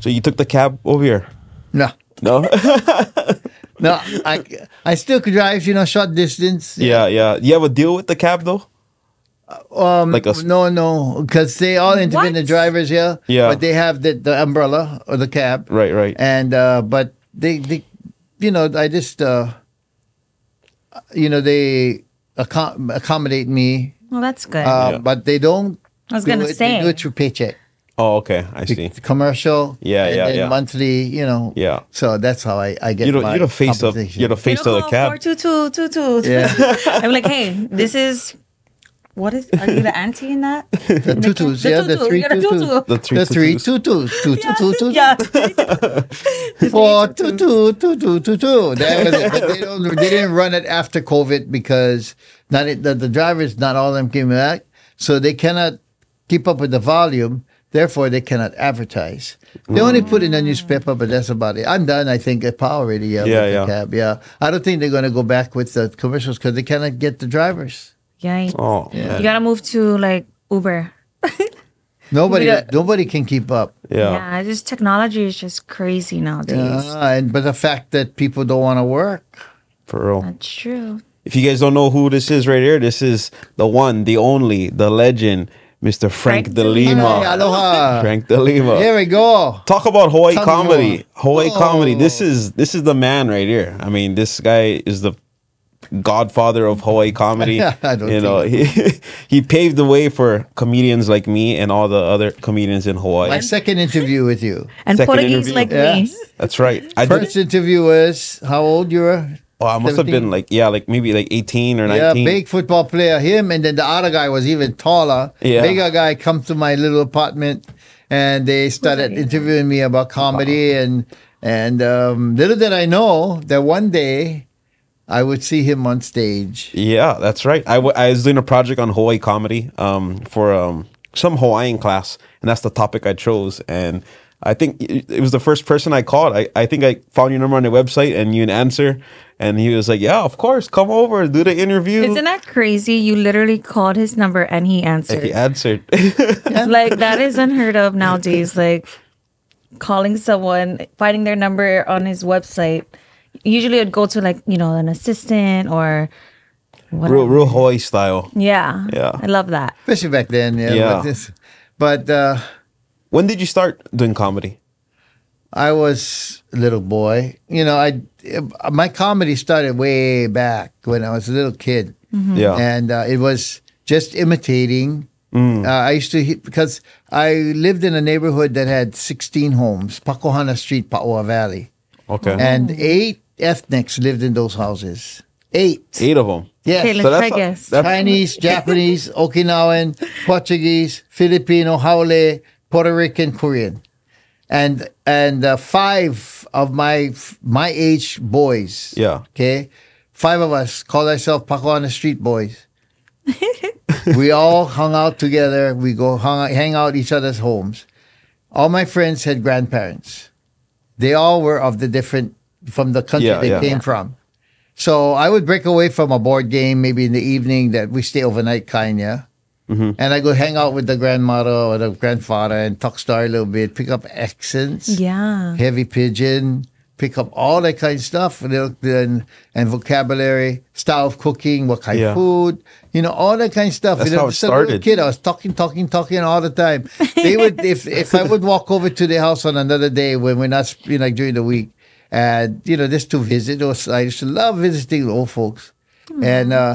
So you took the cab over here? No, No. no, I I still could drive, you know, short distance. yeah, yeah. You have a deal with the cab though? Um, Like a s- no, no, because they all independent What? drivers, yeah. Yeah. But they have the, the umbrella or the cab. Right, right. And uh, but they, they, you know, I just, uh, you know, they accom- accommodate me, Well, that's good. uh, Yeah. but they don't. I was do gonna it, say. they do it through paycheck, Oh, okay. I see. commercial. Yeah, and yeah, then yeah. monthly. You know. Yeah. So that's how I, I get You're the, my you're the face of compensation. you're the face of the cab. Four two two two two. Yeah. I'm like, hey, this is. What is? Are you the auntie in that? The tutus, The yeah, the tutu, three you're the tutus. tutu. The three The three tutus. tutus, two two two two. Yeah. Four two two two two two two. That was it. But they don't. They didn't run it after COVID because not it, the, the drivers, not all of them came back, so they cannot keep up with the volume. Therefore, they cannot advertise. They hmm. only put in a newspaper, but that's about it. I'm done. I think at Power already. Yeah, Yeah, yeah. the cab. Yeah, I don't think they're going to go back with the commercials because they cannot get the drivers. Yikes. Oh, Yeah. You gotta move to like Uber. Nobody, Yeah. nobody can keep up. yeah. Yeah, this technology is just crazy nowadays. Yeah, and but the fact that people don't want to work. For real. That's true. If you guys don't know who this is right here, this is the one, the only, the legend, Mr. Frank, Frank De De Lima. Hey, aloha. Frank De Lima. Here we go. Talk about Hawaii Tell comedy. more. Hawaii Oh. comedy. This is this is the man right here. I mean, this guy is the godfather of Hawaii comedy. I don't you know, he, he paved the way for comedians like me and all the other comedians in Hawaii. My second interview with you. And Second Portuguese interview. like Yeah. me. That's right. I First did. interview was how old you were? Oh, I must have been like yeah, like maybe like eighteen or nineteen. Yeah, nineteen. big football player. Him and then the other guy was even taller. Yeah. Bigger guy come to my little apartment and they started interviewing me about comedy and and um, little did I know that one day I would see him on stage. Yeah, that's right. I, w- I was doing a project on Hawaii comedy um, for um, some Hawaiian class, and that's the topic I chose. And I think it it was the first person I called. I, I think I found your number on the website and you an answer. And he was like, Yeah, of course, come over, do the interview. Isn't that crazy? You literally called his number and he answered. he answered. like that is unheard of nowadays. Like calling someone, finding their number on his website. Usually it'd go to like, you know, an assistant or whatever. real, real Hawaii style. Yeah. Yeah. I love that. Especially back then. Yeah. Yeah. But, but uh, When did you start doing comedy? I was a little boy. You know, I my comedy started way back when I was a little kid. Yeah. and uh, it was just imitating. Mm. Uh, I used to hit, because I lived in a neighborhood that had 16 homes, Pakohana Street, Pauoa Valley, okay. and eight ethnics lived in those houses. Eight. Eight of them. Yes. Okay, let's So try that's- guess. that's- Chinese, Japanese, Okinawan, Portuguese, Filipino, Haole, Puerto Rican, Korean, and and uh, five of my my age boys. Yeah. Okay, five of us called ourselves Paco on the Street Boys. we all hung out together. We go hung hang out each other's homes. All my friends had grandparents. They all were of the different from the country Yeah, they yeah. came from. So I would break away from a board game maybe in the evening that we stay overnight, kind yeah. Mm-hmm. And I go hang out with the grandmother or the grandfather and talk story a little bit, pick up accents Yeah. heavy pidgin, pick up all that kind of stuff, and, and, and vocabulary, style of cooking, what kind Yeah. of food, you know, all that kind of stuff. That's you know, how it started. Kid, I was talking, talking, talking all the time. They would, if if I would walk over to their house on another day when we're not, you know, like during the week, and you know, just to visit, or I used to love visiting old folks, and. uh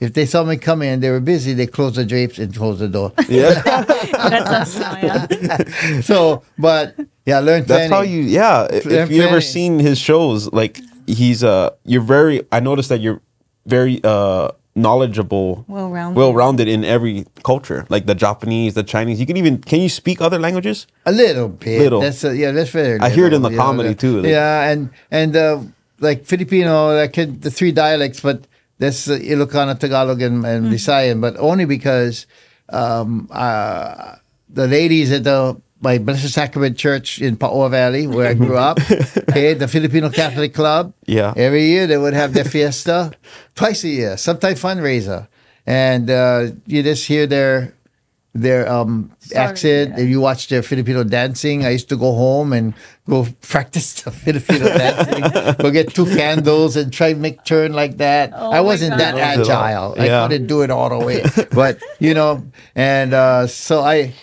if they saw me come in, they were busy. They closed the drapes and closed the door. Yeah. That's us now, yeah. so, but yeah, learn That's how you yeah. If, They're if you ever seen his shows, like he's uh you're very I noticed that you're very uh knowledgeable Well-rounded. well-rounded in every culture like the japanese the chinese you can even can you speak other languages A little bit. Little. That's uh, yeah. That's very. I hear it in the you know, comedy, too, like- Yeah, and and uh, like Filipino, like can- the three dialects, but that's uh, Ilocano, Tagalog, and, and Visayan. But only because um, uh, the ladies at the my Blessed Sacrament Church in Pauoa Valley, where I grew up, okay, the Filipino Catholic Club. Yeah. Every year they would have their fiesta, twice a year, sometimes fundraiser, and uh, you just hear their their um, accent. yeah. If you watch their Filipino dancing, I used to go home and go practice the Filipino dancing. Go get two candles and try to make turn like that. Oh I wasn't that God. agile. I couldn't do it all the way. But you know, and uh, so I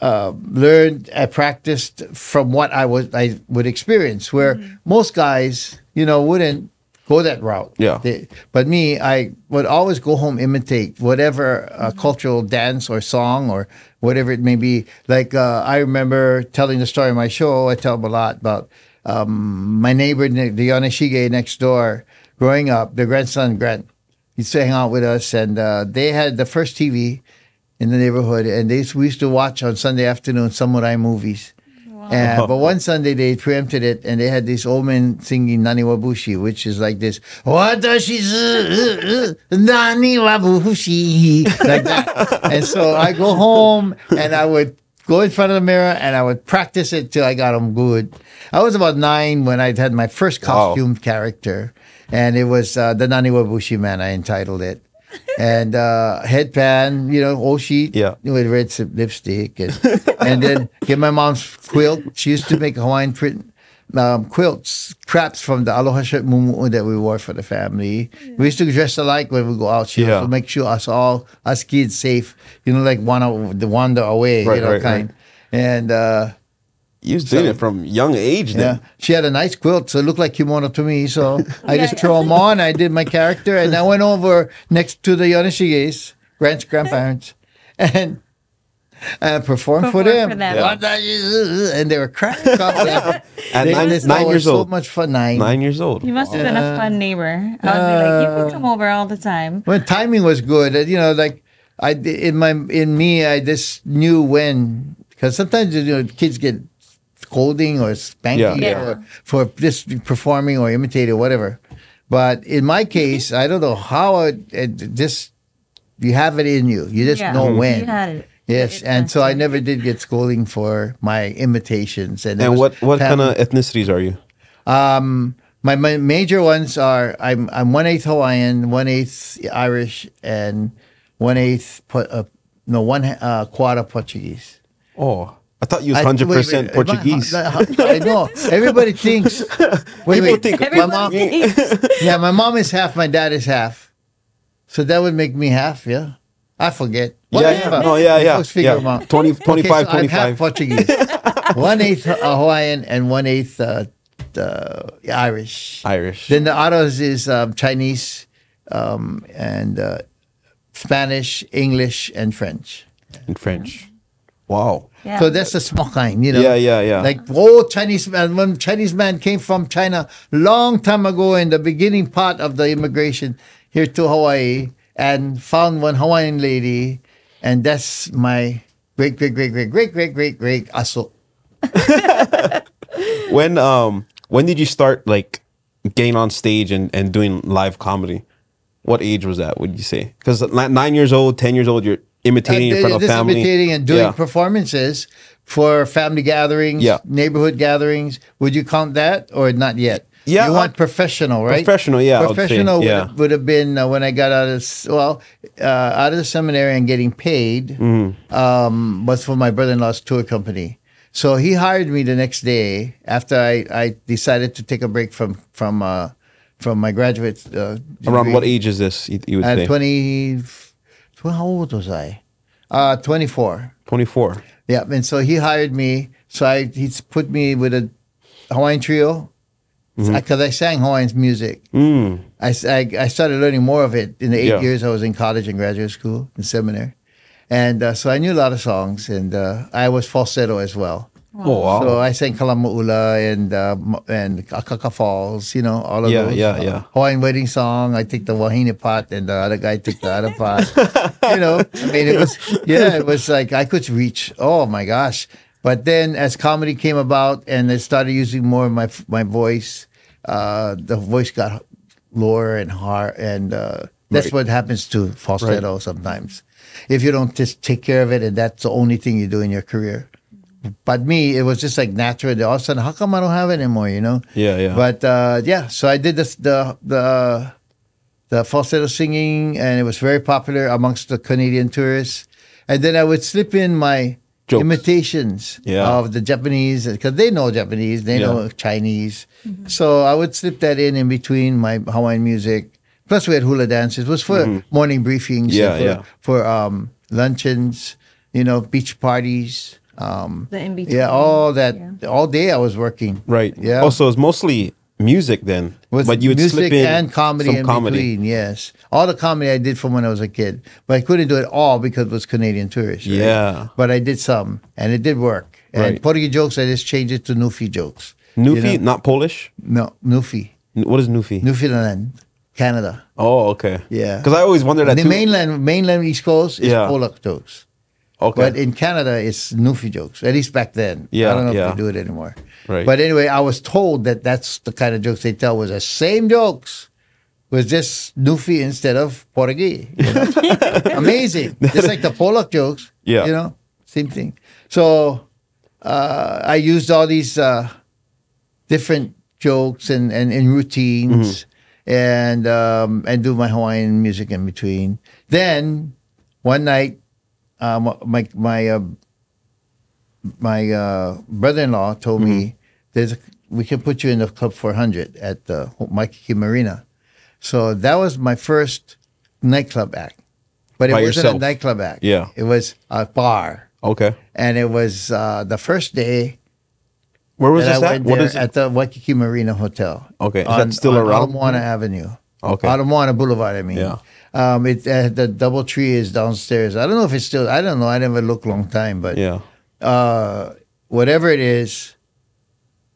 uh, learned, I practiced from what I was I would experience. Where Mm-hmm. most guys, you know, wouldn't go that route. Yeah. They- but me, I would always go home imitate whatever uh, cultural dance or song or whatever it may be. Like uh, I remember telling the story of my show. I tell them a lot about um, my neighbor, ne- the Yoneshige next door. Growing up, their grandson Grant he used to hang out with us, and uh, they had the first TV in the neighborhood, and they we used to watch on Sunday afternoon samurai movies. And, but one Sunday they preempted it, and they had this old man singing Nani Wabushi, which is like this Watashi Nani Wabushi, like that. and so I go home and I would go in front of the mirror and I would practice it till I got them good. I was about nine when I had my first Wow. costume character, and it was uh, the Nani Wabushi man. I entitled it. And uh, headband, you know, old sheet Yeah. with red lipstick, and, and then get my mom's quilt. She used to make Hawaiian print um, quilts, crafts from the aloha shirt mumu that we wore for the family. We used to dress alike when we go out. She Yeah. used to make sure us all, us kids, safe. You know, like one the wander away, Right, you know, right, kind. And uh, You was doing it from young age Then. yeah, she had a nice quilt, so it looked like kimono to me. So I just yeah. throw them on. I did my character, and I went over next to the Yonishige's grand grandparents, and uh, performed for them. for them. What the- And they were cracking up. laughing. At They- nine- they thought nine years so old. much fun. Nine. Nine years old. You must have been a fun neighbor. I would be like, you can come over all the time. When timing was good, uh, you know, like I in my in me, I just knew when because sometimes you know kids get scolding or spanking Yeah. Yeah. for for just performing or imitating or whatever. But in my case, I don't know how it, it just you have it in you. You just Yeah. know when. You had it. Yes, It's and so I never did get scolding for my imitations. And, And what what kind of ethnicities are you? um, my, my major ones are I'm I'm one eighth Hawaiian, one eighth Irish, and one eighth uh, no one uh, quarter Portuguese. Oh, I thought you was hundred percent Portuguese. I, know everybody thinks. Wait, People wait. think- my mom, yeah, my mom is half, my dad is half, so that would make me half. Yeah, I forget. Yeah, yeah. Whatever. No, yeah, yeah. figure Yeah. them out. 20, Okay, 25, I'm half 25. Portuguese, one eighth uh, Hawaiian, and one eighth uh, uh, Irish. Irish. Then the others is um, Chinese um, and uh, Spanish, English, and French. And French. Wow. Yeah. So that's the small kind, you know. Yeah, yeah, yeah. Like oh, Chinese man. When Chinese man came from China long time ago in the beginning part of the immigration here to Hawaii and found one Hawaiian lady, and that's my great great great great great great great great aso. When um when did you start like getting on stage and, and doing live comedy? What age was that? Would you say? Because nine years old, ten years old, you're imitating in Uh, front of family. imitating and doing Yeah. performances for family gatherings, Yeah. neighborhood gatherings. Would you count that or not yet? Yeah, you want uh, professional, right? professional, yeah, say, Professional would, yeah. would have been uh, when I got out of well, uh, out of the seminary and getting paid Mm-hmm. um, was for my brother-in-law's tour company. So he hired me the next day after I, I decided to take a break from from uh, from my graduate. Uh, Around what age is this? You, you would At say 20, tw- how old was I? Uh, 24. twenty four. Yeah. And so he hired me. So I, he's put me with a Hawaiian trio because I sang Hawaiian music. Mm. I, s- I- I started learning more of it in the eight Yeah. years I was in college and graduate school and seminary. And uh, so I knew a lot of songs and uh, I was falsetto as well. Oh wow. So I sang Kalama'ula and uh, and Akaka Falls, you know, all of Yeah, those. yeah, Uh, yeah. Hawaiian wedding song. I took the wahine pot and the other guy took the other pot. you know, I mean, it was, yeah, it was like I could reach, oh my gosh. But then as comedy came about and I started using more of my, my voice, uh, the voice got lower and hard. And uh, that's Right. what happens to falsetto sometimes. If you don't just take care of it and that's the only thing you do in your career but me, it was just like natural. All of a sudden, how come I don't have it anymore? You know? Yeah, yeah. But uh, yeah, so I did this the the the falsetto singing, and it was very popular amongst the Canadian tourists. and then I would slip in my Jokes. imitations Yeah. of the Japanese because they know Japanese, they Yeah. know Chinese. So I would slip that in in between my Hawaiian music. Plus, we had hula dances. It was for morning briefings, Mm-hmm. Yeah, for, yeah. for um, luncheons, you know, beach parties. Um, The in between. yeah, all that. All day I was working. Right. Yeah. Also, it's mostly music then, with but you would music slip in and comedy some in comedy. between. Yes, all the comedy I did from when I was a kid, but I couldn't do it all because it was Canadian tourists. right? Yeah. but I did some, and it did work. And Right. Portuguese jokes, I just changed it to Newfie jokes. Newfie, You know? not Polish. No, Newfie, What is Newfie? Newfoundland, Canada. oh, okay. Yeah. Because I always wondered that the too. mainland, mainland East Coast is Yeah. Polak jokes, okay. but in Canada it's Newfie jokes. At least back then. Yeah, I don't know yeah. if they do it anymore. Right. But anyway, I was told that that's the kind of jokes they tell was the same jokes, was just Newfie instead of Portuguese. You know? Amazing. Just like the Pollock jokes. Yeah. You know, same thing. So uh, I used all these uh, different jokes and, and, and routines and um, and do my Hawaiian music in between. Then one night, um, my my uh, my uh, brother-in-law told me there's a, we can put you in the club 400 at the Waikiki Marina. So that was my first nightclub act, but it By wasn't yourself? a nightclub act. Yeah. it was a bar, okay. and it was uh, the first day Where was that I What is it? at the Waikiki Marina Hotel. Okay, is on, that still on around? Ala Moana Avenue. Okay. Ala Moana Boulevard. I mean, Yeah. Um, it uh, the double tree is downstairs. I don't know if it's still. I don't know. I never looked long time, but Yeah. uh, whatever it is,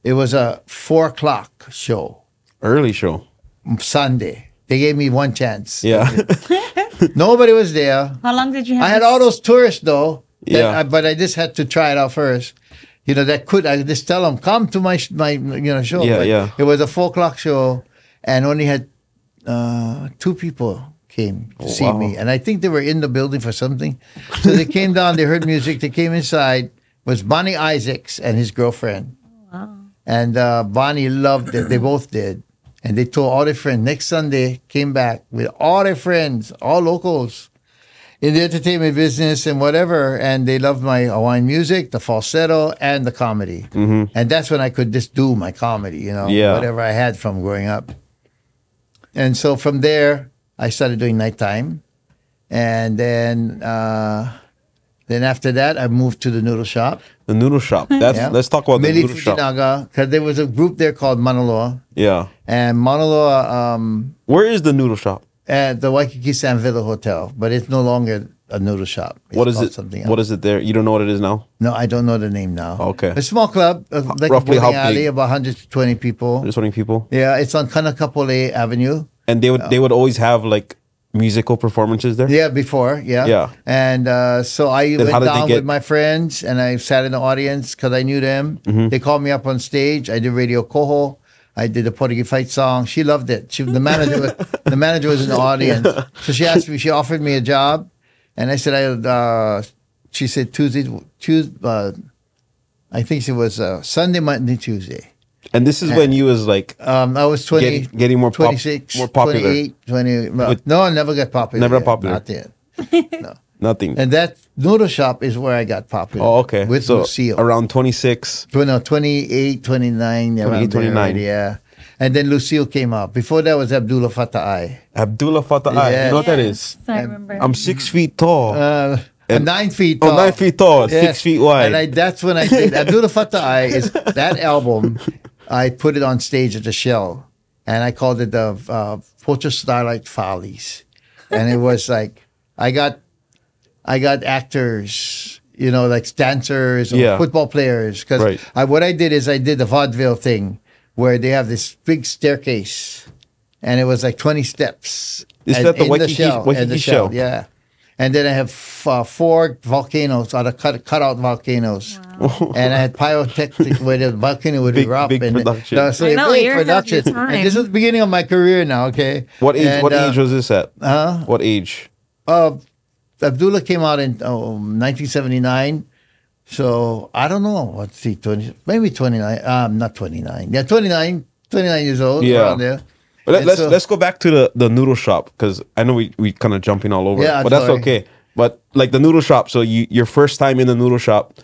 it was a four o'clock show Early show. Sunday. They gave me one chance. Yeah. Nobody was there. How long did you have? I had all those tourists though. that Yeah. I- but I just had to try it out first. You know that could I just tell them come to my my you know show. Yeah, But yeah. It was a four o'clock show, and only had uh, two people came to see wow. me, and I think they were in the building for something. So they came down. They heard music. They came inside. Was Bonnie Isaacs and his girlfriend. Wow. And uh, Bonnie loved it. They both did. And they told all their friends. Next Sunday, came back with all their friends, all locals, in the entertainment business and whatever. And they loved my Hawaiian music, the falsetto, and the comedy. And that's when I could just do my comedy, you know, Yeah. whatever I had from growing up. And so from there, I started doing nighttime. And then, uh, then after that, I moved to the noodle shop. the noodle shop. That's Yeah. let's talk about Mili the noodle shop. Fujinaga, because there was a group there called Manaloa. Yeah. And Manaloa um, Where is the noodle shop? at the Waikiki Sand Villa Hotel, but it's no longer a noodle shop. It's What is it? Something else. is it there? You don't know what it is now? No, I don't know the name now. Okay. A small club, uh, like Roughly a how alley, big? about 120 people. Just wondering people. Yeah, it's on Kanekapolei Avenue. And they would they would always have like musical performances there. Yeah, before, yeah. Yeah. And uh, so I Then how went did they down get- with my friends and I sat in the audience because I knew them. Mm-hmm. They called me up on stage. I did Radio Coho. I did the Portuguese fight song. She loved it. She, the manager, was, the manager was in the audience, so she asked me. She offered me a job, and I said, "I." Uh, she said Tuesday, Tuesday. Uh, I think it was uh, Sunday, Monday, Tuesday. And this is when you was like Um, I was 20, Getting- getting more pop- 26, more popular. 28, 20. well, With- no, I never got popular. Never yet. popular. Not yet. nothing. And that noodle shop is where I got popular. oh, okay. With so Lucille. around 26. Tw- no, 28, 29. 28, 29. already, yeah. And then Lucille came out. Before that was Abdullah Fatah Abdullah Fatah. Yeah. You know what that is? I remember. I'm six feet tall. Uh, And- nine feet oh, tall. nine feet tall, six feet wide. And I, that's when I did Abdullah Fatah is that album. I put it on stage at the show, and I called it the uh, Portrait Starlight Follies, and it was like I got, I got actors, you know, like dancers or Yeah. football players. Because Right. I, what I did is I did the vaudeville thing, where they have this big staircase, and it was like twenty steps. Is and that the Waikiki- shell, in Waikiki the shell? Yeah. And then I have uh, four volcanoes, out of cut, cut out volcanoes. and I had pyrotechnic where the volcano would Big- erupt. big and production. No, so I know, big you're ahead of your production. And this is the beginning of my career now, okay? what age? And, what uh, age was this at? Huh? What age? Uh, Abdullah came out in oh, 1979. So I don't know. Let's see, 20, maybe 29. Um, not 29. Yeah, 29, 29 years old. Yeah. Around there. But let, And let's so- let's go back to the the noodle shop because I know we we kind of jumping all over, Yeah, but that's okay. But like the noodle shop, so you your first time in the noodle shop,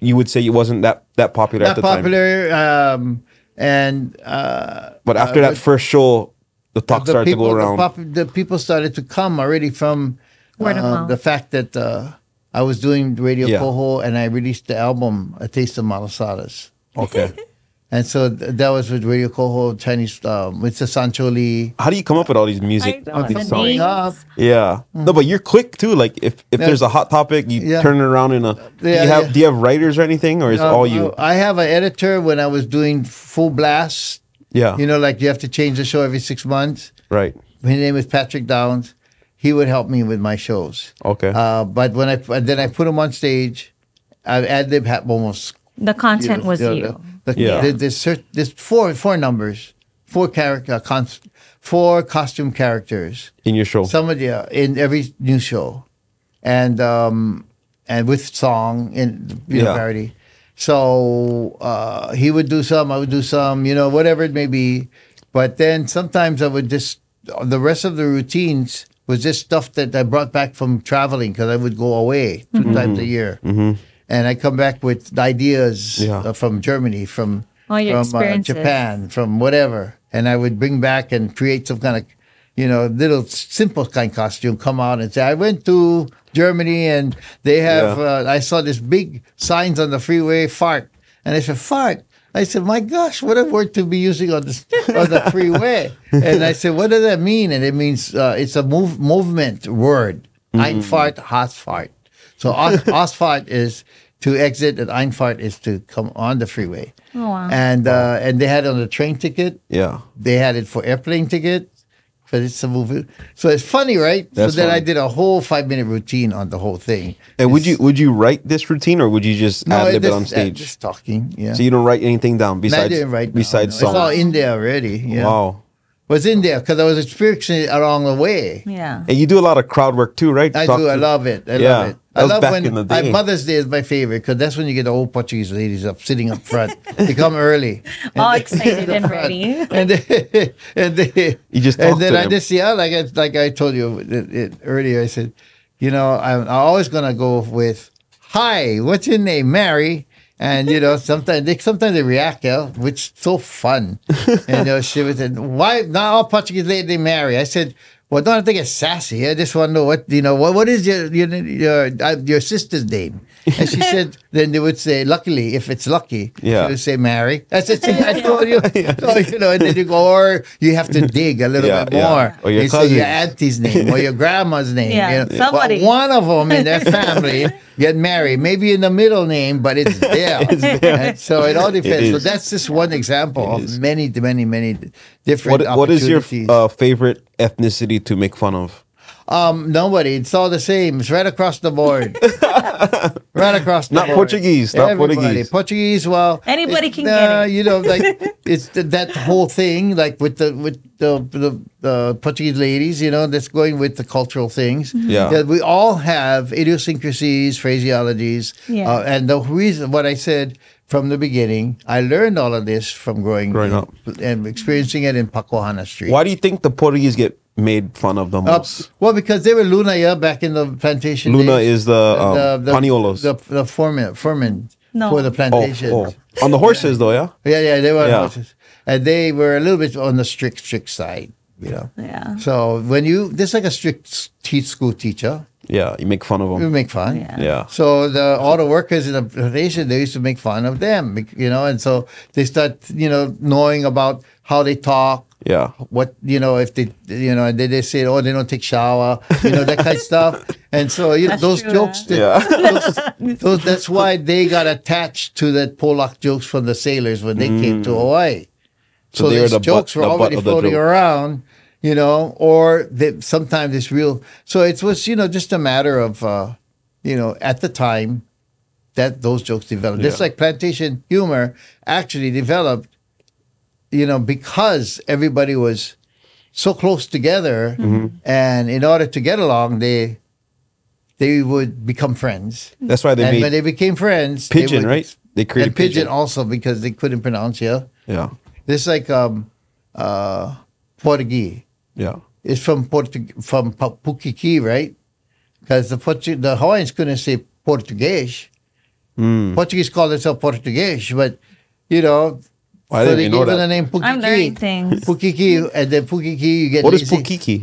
you would say it wasn't that that popular at Not the time. popular. Um, and uh, But after uh, that first show, the talk the started people, to go the around. pop- The, people started to come already from Word uh, the fact that uh, I was doing Radio Yeah. Coho and I released the album A Taste of Malasadas. okay. And so th- that was with Radio Coho, Chinese, um, with the Sancho Lee. How do you come up with all these music? I know, these songs? up. Yeah. No, but you're quick too. Like if, if Yeah. there's a hot topic, you Yeah. turn it around in a. do Yeah, you have yeah. Do you have writers or anything, or is Um, all you? I have an editor when I was doing full blast. yeah. You know, like you have to change the show every six months. right. His name is Patrick Downs. He would help me with my shows. Okay. Uh, but when I then I put him on stage, I ad lib almost The content was the- you. The, Yeah. there- there's, cer- there's four four numbers, four character cons, four costume characters. in your show. Some of the uh, in every new show, and um and with song in you know Yeah. parody. So uh, he would do some, I would do some, you know, whatever it may be. But then sometimes I would just the rest of the routines was just stuff that I brought back from traveling because I would go away 2 Mm-hmm. times a year, and I come back with ideas Yeah. uh, from Germany, from All your from uh. Japan, from whatever, and I would bring back and create some kind of, you know, little simple kind of costume. Come out and say, I went to Germany and they have. Yeah. Uh, I saw this big signs on the freeway, fart, and I said, fart. I said, my gosh, what a word to be using on this on the freeway. and I said, what does that mean? And it means uh, it's a move movement word. Einfahrt, Ausfahrt. So aus- Ausfahrt is to exit, and Einfahrt is to come on the freeway. Oh, wow. And uh, and they had it on the train ticket. yeah. They had it for airplane ticket. But it's a movie. So it's funny, right? That's so then I did a whole five minute routine on the whole thing. And would you would you write this routine or would you just ad lib it just- on stage? Just talking. Yeah. so you don't write anything down No, I besides didn't write down, besides no. It's all in there already. Yeah. Wow. Was in there because I was experiencing it along the way. Yeah. And you do a lot of crowd work too, right? I Talk do. I love it. I Yeah, love it. That I love back when in the I. Mother's Day is my favorite because that's when you get the old Portuguese ladies up sitting up front. they come early, All excited and ready. and they, and they, You just and then to I them. just yeah, like I, like I told you it, it, earlier. I said, you know, I'm, I'm always gonna go with, "Hi, what's your name, Mary?" And you know, sometimes they sometimes they react, yeah, which is so fun. and you know, she was said, "Why not all Portuguese lady they marry?" I said. Well, don't have to get sassy. I just want to know what you know. What what is your your your, uh, your sister's name? And she said. Then they would say, "Luckily, if it's lucky, Yeah. she would say Mary." I said, "See, I told you." So, you know, and then you go, or you have to dig a little Yeah, bit yeah. more. Or your you say your auntie's name or your grandma's name. Yeah, you know. somebody. But one of them in their family get married, maybe in the middle name, but it's there. And so it all depends. so that's just one example It of is. many, many, many different What what is your uh, favorite ethnicity to make fun of? um, nobody. It's all the same. It's right across the board. right across the Not board. Portuguese, not Everybody. Portuguese. Portuguese, well, Anybody it's, can get uh, it. You know, like it's th- that whole thing, like with the with the the, the Portuguese ladies. You know, that's going with the cultural things. Yeah. that we all have idiosyncrasies, phraseologies, Yeah. uh, and the reason what I said from the beginning, I learned all of this from growing, Growing up. and experiencing it in Pakohana Street. Why do you think the Portuguese get made fun of the Uh, most? well, because they were Luna, yeah, back in the plantation. Luna days. is the, um, paniolos. the the foreman, foreman No. for the oh, plantation. oh, on the horses though, yeah. Yeah, yeah, they were Yeah. horses, and they were a little bit on the strict, strict side, you know. Yeah. So when you, this like a strict te- school teacher, Yeah, you make fun of them. you make fun. Yeah. Yeah. So the all the workers in the plantation they used to make fun of them, you know, and so they start, you know, knowing about how they talk, Yeah. what you know if they you know they, they say oh they don't take shower you know that kind of stuff and so you know those true, jokes that, Yeah. those, those, that's why they got attached to that Polak jokes from the sailors when they came to mm. Hawaii So so, these the butt- jokes were the already floating joke. around you know or they, sometimes it's real so it was you know just a matter of uh you know at the time that those jokes developed just Yeah. like plantation humor actually developed you know, because everybody was so close together, Mm-hmm. and in order to get along, they they would become friends. That's why they and when they became friends, they pidgin, would- right? They created And pidgin, pidgin. also because they couldn't pronounce yeah. Yeah. This like um uh Portuguese. Yeah. It's from Portu- from Pa- Pukiki, right? because the Portu- the Hawaiians couldn't say Portuguese. Hmm. Portuguese called themselves Portuguese, but you know, I so they know gave them that. the name Pukiki. I'm learning things. Pukiki, and then Pukiki, you get What is lazy. Pukiki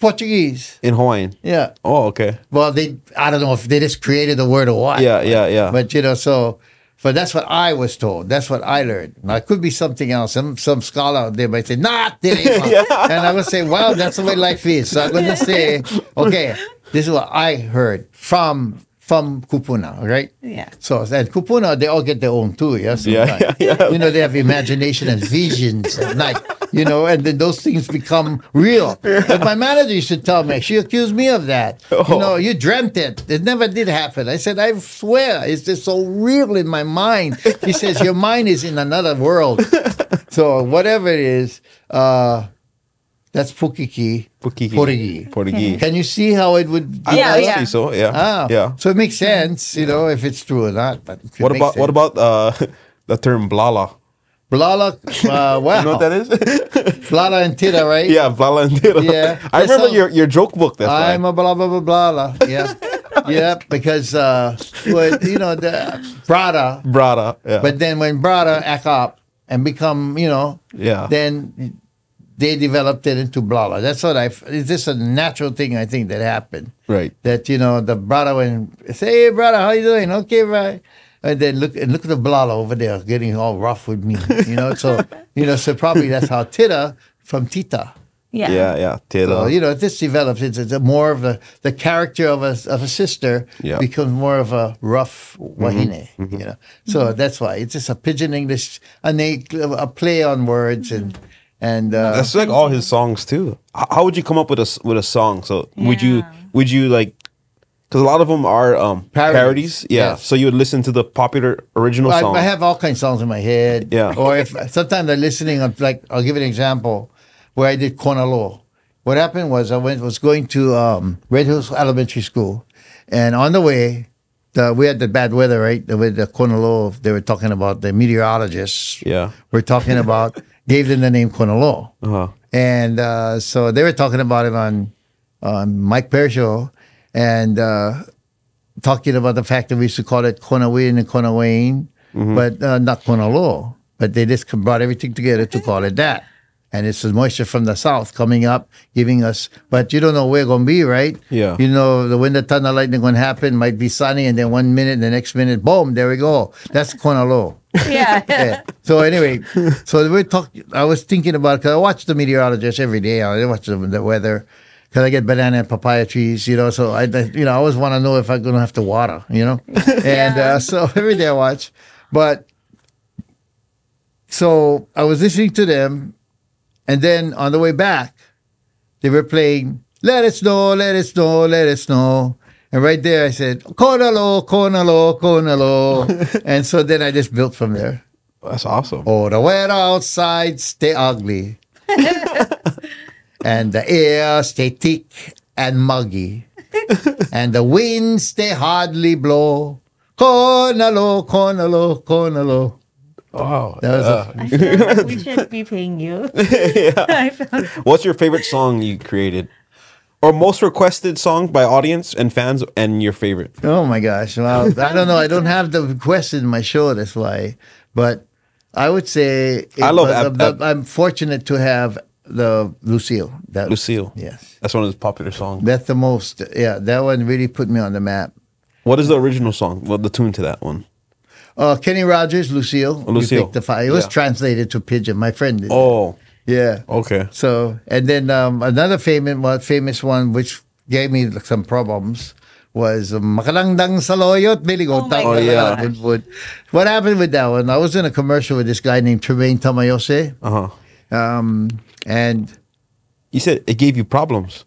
Portuguese. in Hawaiian? Yeah. Oh, okay. Well, they I don't know if they just created the word or what. Yeah, yeah, yeah. But you know, so but that's what I was told. That's what I learned. Now it could be something else. Some some scholar out there might say, not yeah. and I would say, well, that's the way life is. So I'm gonna say, okay, this is what I heard from from Kupuna, right? Yeah. So and Kupuna, they all get their own too, yeah. Yeah, sometimes. yeah, yeah. You know, they have imagination and visions at night. You know, and then those things become real. But my manager used to tell me, she accused me of that. Oh. You know, you dreamt it. It never did happen. I said, I swear, it's just so real in my mind. He says, Your mind is in another world. So whatever it is, uh, that's Pukiki. Pukiki. Portuguese. Portuguese. Can you see how it would I- Yeah, I yeah. see so. Yeah. Ah, Yeah. So it makes sense, you know, if it's true or not. But What about what about uh the term blala? Blala? Uh, wow. You know what that is? Blala and Tita, right? yeah, blala and tira. Yeah. I remember your your joke book. That's I'm why. a blah blah blah blah blah. Yeah, yeah. Because uh, well, you know the Brada, Brada. Yeah. but then when Brada act up and become, you know, yeah. then they developed it into Blala. That's what I. It's just a natural thing I think that happened. right. That you know the brother when say, hey brother, how you doing? Okay, right. And then look and look at the Blala over there getting all rough with me. You know, so you know, so probably that's how Tita from Tita. Yeah. Yeah. Yeah. Tira. So, you know, this develops. It's, it's a more of a the character of a of a sister Yeah. becomes more of a rough wahine. Mm-hmm. Mm-hmm. You know, so that's why it's just a pidgin English, a, na- a play on words and mm-hmm. And uh, That's like all his songs too. How would you come up with a s- with a song? So would you would you like? Because a lot of them are um, Parodies, parodies. Yeah. yes. So you would listen to the popular original I, song. I have all kinds of songs in my head. Yeah. Or if sometimes I'm listening, I'm like, I'll give you an example where I did Konalo. What happened was I went was going to um, Red Hills Elementary School, and on the way, the, we had the bad weather, right? The, with the Konalo, they were talking about the meteorologists. Yeah. We're talking about gave them the name Konalo. uh-huh. And uh, so they were talking about it on on Mike Perry show and uh, talking about the fact that we used to call it Konawin and Konawain, but uh, not Konalo. But they just brought everything together to call it that. And it's the moisture from the south coming up, giving us, but you don't know where it's going to be, right? Yeah. You know, the when the thunder lightning going to happen might be sunny, and then one minute, the next minute, boom, there we go. That's Konalo Yeah. yeah. So anyway, so we talked. I was thinking about because I watch the meteorologist every day. I watch the, the weather because I get banana and papaya trees. You know, so I, I- you know, I always want to know if I'm going to have to water. You know, and uh, so every day I watch. But so I was listening to them, and then on the way back, they were playing "Let It Snow, Let It Snow, Let It Snow." And right there, I said, Konalo, Konalo, Konalo. and so then I just built from there. That's awesome. Oh, the weather outside stay ugly. and the air stay thick and muggy. and the wind stay hardly blow. Konalo, Konalo, Konalo. Wow. That was Uh, I feel like we should be paying you. I feel what's your favorite song you created, or most requested song by audience and fans, and your favorite? Oh my gosh. Well, I don't know. I don't have the question in my show. That's why. But I would say I love but Ab- the- Ab- the- I'm fortunate to have the Lucille. That, Lucille. Yes. That's one of his popular songs. That's the most. Yeah, that one really put me on the map. What is the original song? Well, the tune to that one. Uh, Kenny Rogers, Lucille. you Lucille. picked the fire. It was Yeah. translated to Pidgin. My friend did. Oh, Yeah. okay. So, and then um, another famous one, famous one, which gave me some problems, was um, Makalangdang Saloyot, Biligo. Oh my Oh, yeah. Woodwood. What happened with that one? I was in a commercial with this guy named Tremaine Tamayose. Uh huh. Um, and, You said it gave you problems.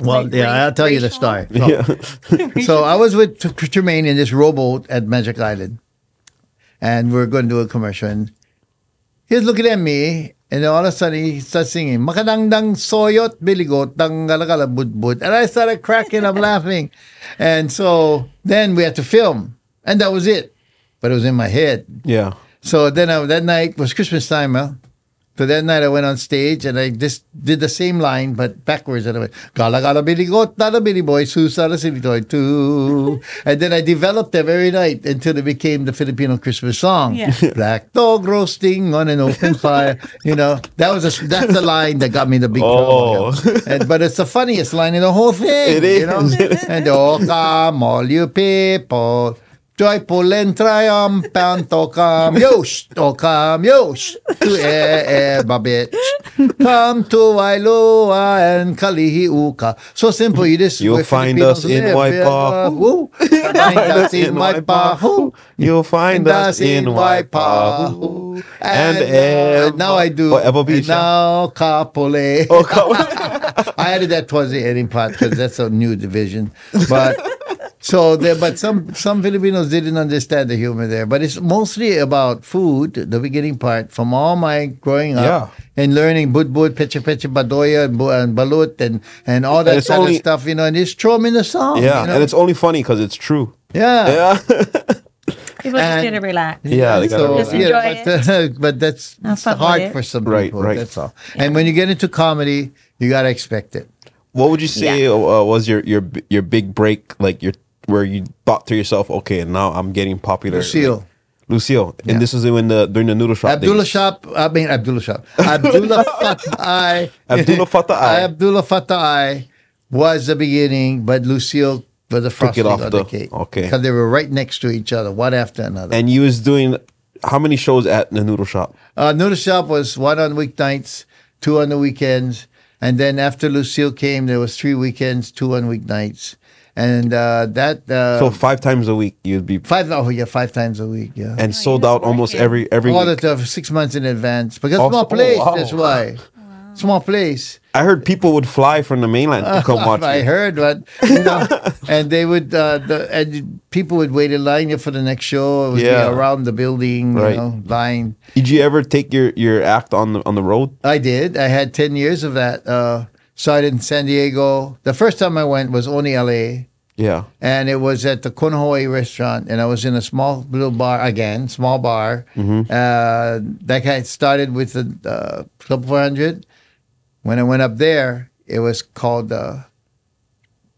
well, Like yeah, I'll tell you the story. So, Yeah. so I was with Tr- Tremaine in this rowboat at Magic Island, and we are going to do a commercial. And he's looking at me, and all of a sudden he starts singing "Makadangdang soyot biligot tanggalakala budbud," and I started cracking up laughing. And so then we had to film, and that was it. But it was in my head. yeah. So then I, that night was Christmas time, huh? So that night I went on stage and I just did the same line but backwards and I went Gala gala billy goat, nada billy boy, susara silitoy too. And then I developed them every night until it became the Filipino Christmas song. Yeah. Black dog roasting on an open fire. You know, that was a, that's the line that got me the big Oh. And, but it's the funniest line in the whole thing. It You know? and oh come all you people. Joyful and triumphant, oh come, yosh, oh come, yosh, to e babit. Come to Wailoa and Kalihiuka. So simple, you just You'll find us in Waipahu. Find us in Waipahu. You'll find us in Waipahu. And, And now I do. Ewa Beach, now Kapolei. Oh. I added that towards the ending part because that's a new division. But so there, but some some Filipinos didn't understand the humor there. But it's mostly about food. The beginning part from all my growing up Yeah. and learning bud bud, peche peche, badoya, and, and balut, and and all that it's kind only- of stuff. You know, and it's throw them in the song. Yeah, you know? and it's only funny because it's true. yeah. Yeah. People just need to relax. Yeah, they gotta So, relax. Just enjoy yeah, but, uh, but that's Have it's fun with hard it. for some Right, people. right. That's all. And when you get into comedy, you gotta expect it. What would you say uh, was your your your big break? Like your where you thought to yourself, okay, now I'm getting popular. Lucille. Lucille, Yeah. and this is when the during the noodle shop. Abdullah days. Shop, I mean Abdullah Shop. Abdullah Fatah Abdullah Fatah. Abdullah Fatah was the beginning, but Lucille was the it off on the- the cake. okay. Because they were right next to each other, one after another. and you was doing how many shows at the noodle shop? Uh, Noodle Shop was one on weeknights, two on the weekends, and then after Lucille came, there was three weekends, two on weeknights, and uh, that uh, So five times a week you'd be five oh yeah five times a week yeah. and sold just out almost every every. all the week. six months in advance because Oh, small so- oh, place. wow. That's why small place. I heard people would fly from the mainland to come watch. I it. heard, but you know, and they would, uh, the, and people would wait in line for the next show. It would Yeah. be around the building, Right. you know, line. Did you ever take your your act on the on the road? I did. I had ten years of that. Uh, started in San Diego. The first time I went was only L.A. Yeah. and it was at the Konohoi restaurant, and I was in a small little bar again, small bar. Mm-hmm. Uh, that guy started with the uh, Club 400. When I went up there, it was called. Uh,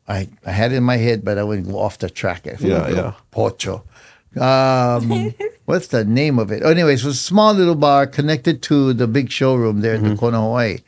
I I had it in my head, but I wouldn't go off the track. Yeah, yeah. Pocho. Um, what's the name of it? Oh, anyways, it was a small little bar connected to the big showroom there at the Konohoi.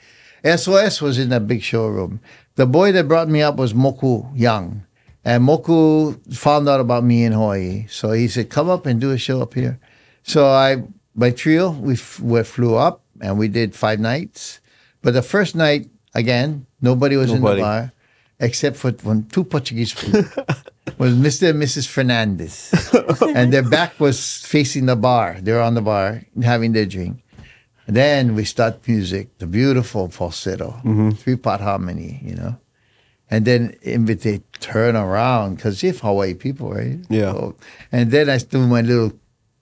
SOS was in that big showroom. The boy that brought me up was Moku Young. And Moku found out about me in Hawaii. So he said, come up and do a show up here. So I, my trio, we, f- we flew up and we did five nights. But the first night, again, nobody was in the bar except for one, two Portuguese people. was Mr. and Mrs. Fernandez. and their back was facing the bar. They were on the bar having their drink. Then we start music, the beautiful falsetto, Mm-hmm. three part harmony, you know. And then if they turn around, because if Hawaii people, right? Yeah. So- and then I do my little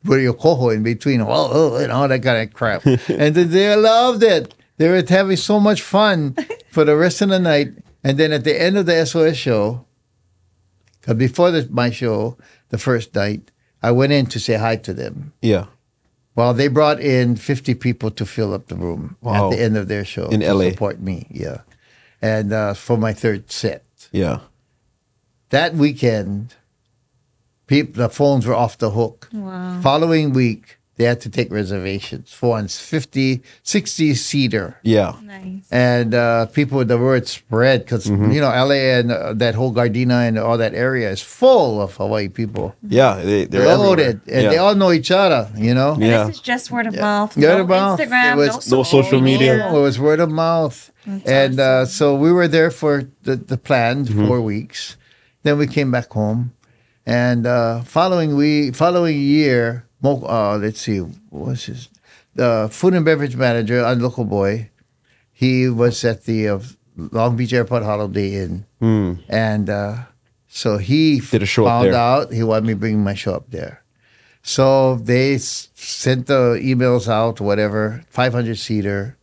radio coho in between, oh, oh, and all that kind of crap. and then they loved it. They were having so much fun for the rest of the night. And then at the end of the SOS show, because before the, my show, the first night, I went in to say hi to them. Yeah. Well, they brought in 50 people to fill up the room Wow. at the end of their show In to LA. support me. Yeah, and uh, for my third set Yeah. that weekend, peop the phones were off the hook. Wow. Following week, they had to take reservations for a 50, 60 seater. Yeah. Nice. And uh, people, the word spread because, Mm-hmm. you know, LA and uh, that whole Gardena and all that area is full of Hawaii people. Yeah. They, they're Loaded. everywhere. And yeah. they all know each other, you know? And Yeah. This is just word of mouth. Word no of mouth. Instagram. It was- no, no social media. Oh, it was word of mouth. and uh, so we were there for the, the planned Mm-hmm. four weeks. Then we came back home. And uh, following we following year, Mo, uh, let's see, what was his the food and beverage manager, a local boy. He was at the uh, Long Beach Airport Holiday Inn, and uh, so he. Did a show found out he wanted me to bring my show up there. So they sent the emails out, whatever, 500 seater.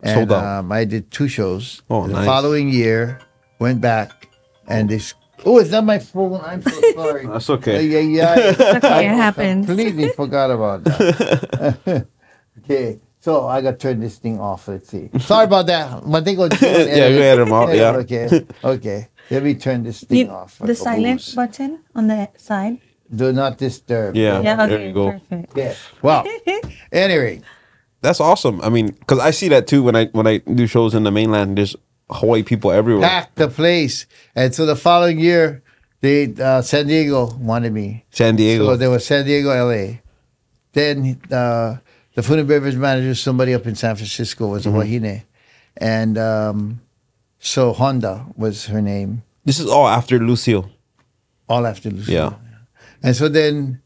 And Sold out. Um, I did two shows. Oh, the nice. following year, went back, and they. S- Oh, it's not my phone. I'm so sorry. That's okay. Yeah, yeah, yeah. okay, it happens. Completely forgot about that. okay. So I got to turn this thing off. Let's see. Sorry about that. My thing was Yeah, you had 'em off, yeah. Okay. Okay. Let me turn this thing You- off. the silent Oops. button on the side. Do not disturb. Yeah. Yeah, there you go. perfect. Yeah. Well. anyway, That's awesome. I mean, because I see that too when I when I do shows in the mainland. There's Hawaii people everywhere. packed the place, and so the following year, they uh, San Diego wanted me. San Diego. So there was San Diego, LA. Then uh, the food and beverage manager, somebody up in San Francisco, was Mm-hmm. a Wahine. And um, so Honda was her name, this is all after Lucio. all after Lucio. Yeah. And so then,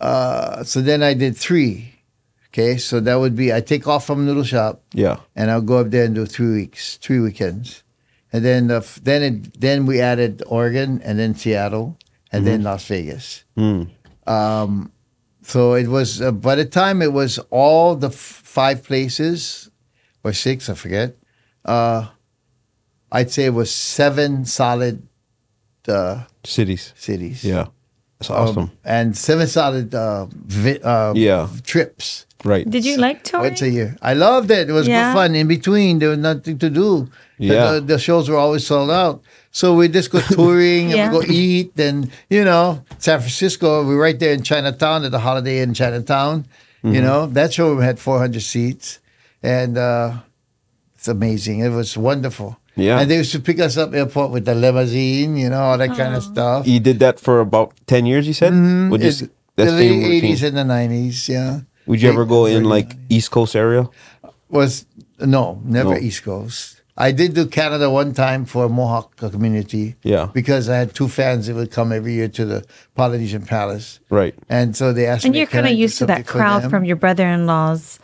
uh, so then I did three. Okay, so that would be I take off from Noodle Shop Yeah. and I'll go up there and do three weeks, three weekends, and then the, then it, then we added Oregon and then Seattle and then Las Vegas. Mm. Um, so it was uh, by the time it was all the f- five places or six, I forget. Uh, I'd say it was seven solid uh, Cities. cities. Yeah. That's Um, awesome. and seven solid uh, vi- uh, Yeah. trips. right. Did you like touring? Once a year. I loved it. It was Yeah. good fun. In between, there was nothing to do. The- Yeah. The, the shows were always sold out. So we just go touring Yeah. and we go eat. And, you know, San Francisco, we're right there in Chinatown at the Holiday Inn Chinatown. Mm-hmm. You know, that show had 400 seats. And uh, it's amazing. It was wonderful. Yeah. And they used to pick us up airport with the limousine, you know, all that kind of stuff. You did that for about ten years. You said. Would you, It's that the same late routine. 80s and the 90s, yeah. Would you ever go in Early like East Coast area? was no, never No. East Coast. I did do Canada one time for a Mohawk community. Yeah. Because I had two fans that would come every year to the Polynesian Palace. Right. And so they asked and me. And you're kind of used to that crowd from your brother-in-law's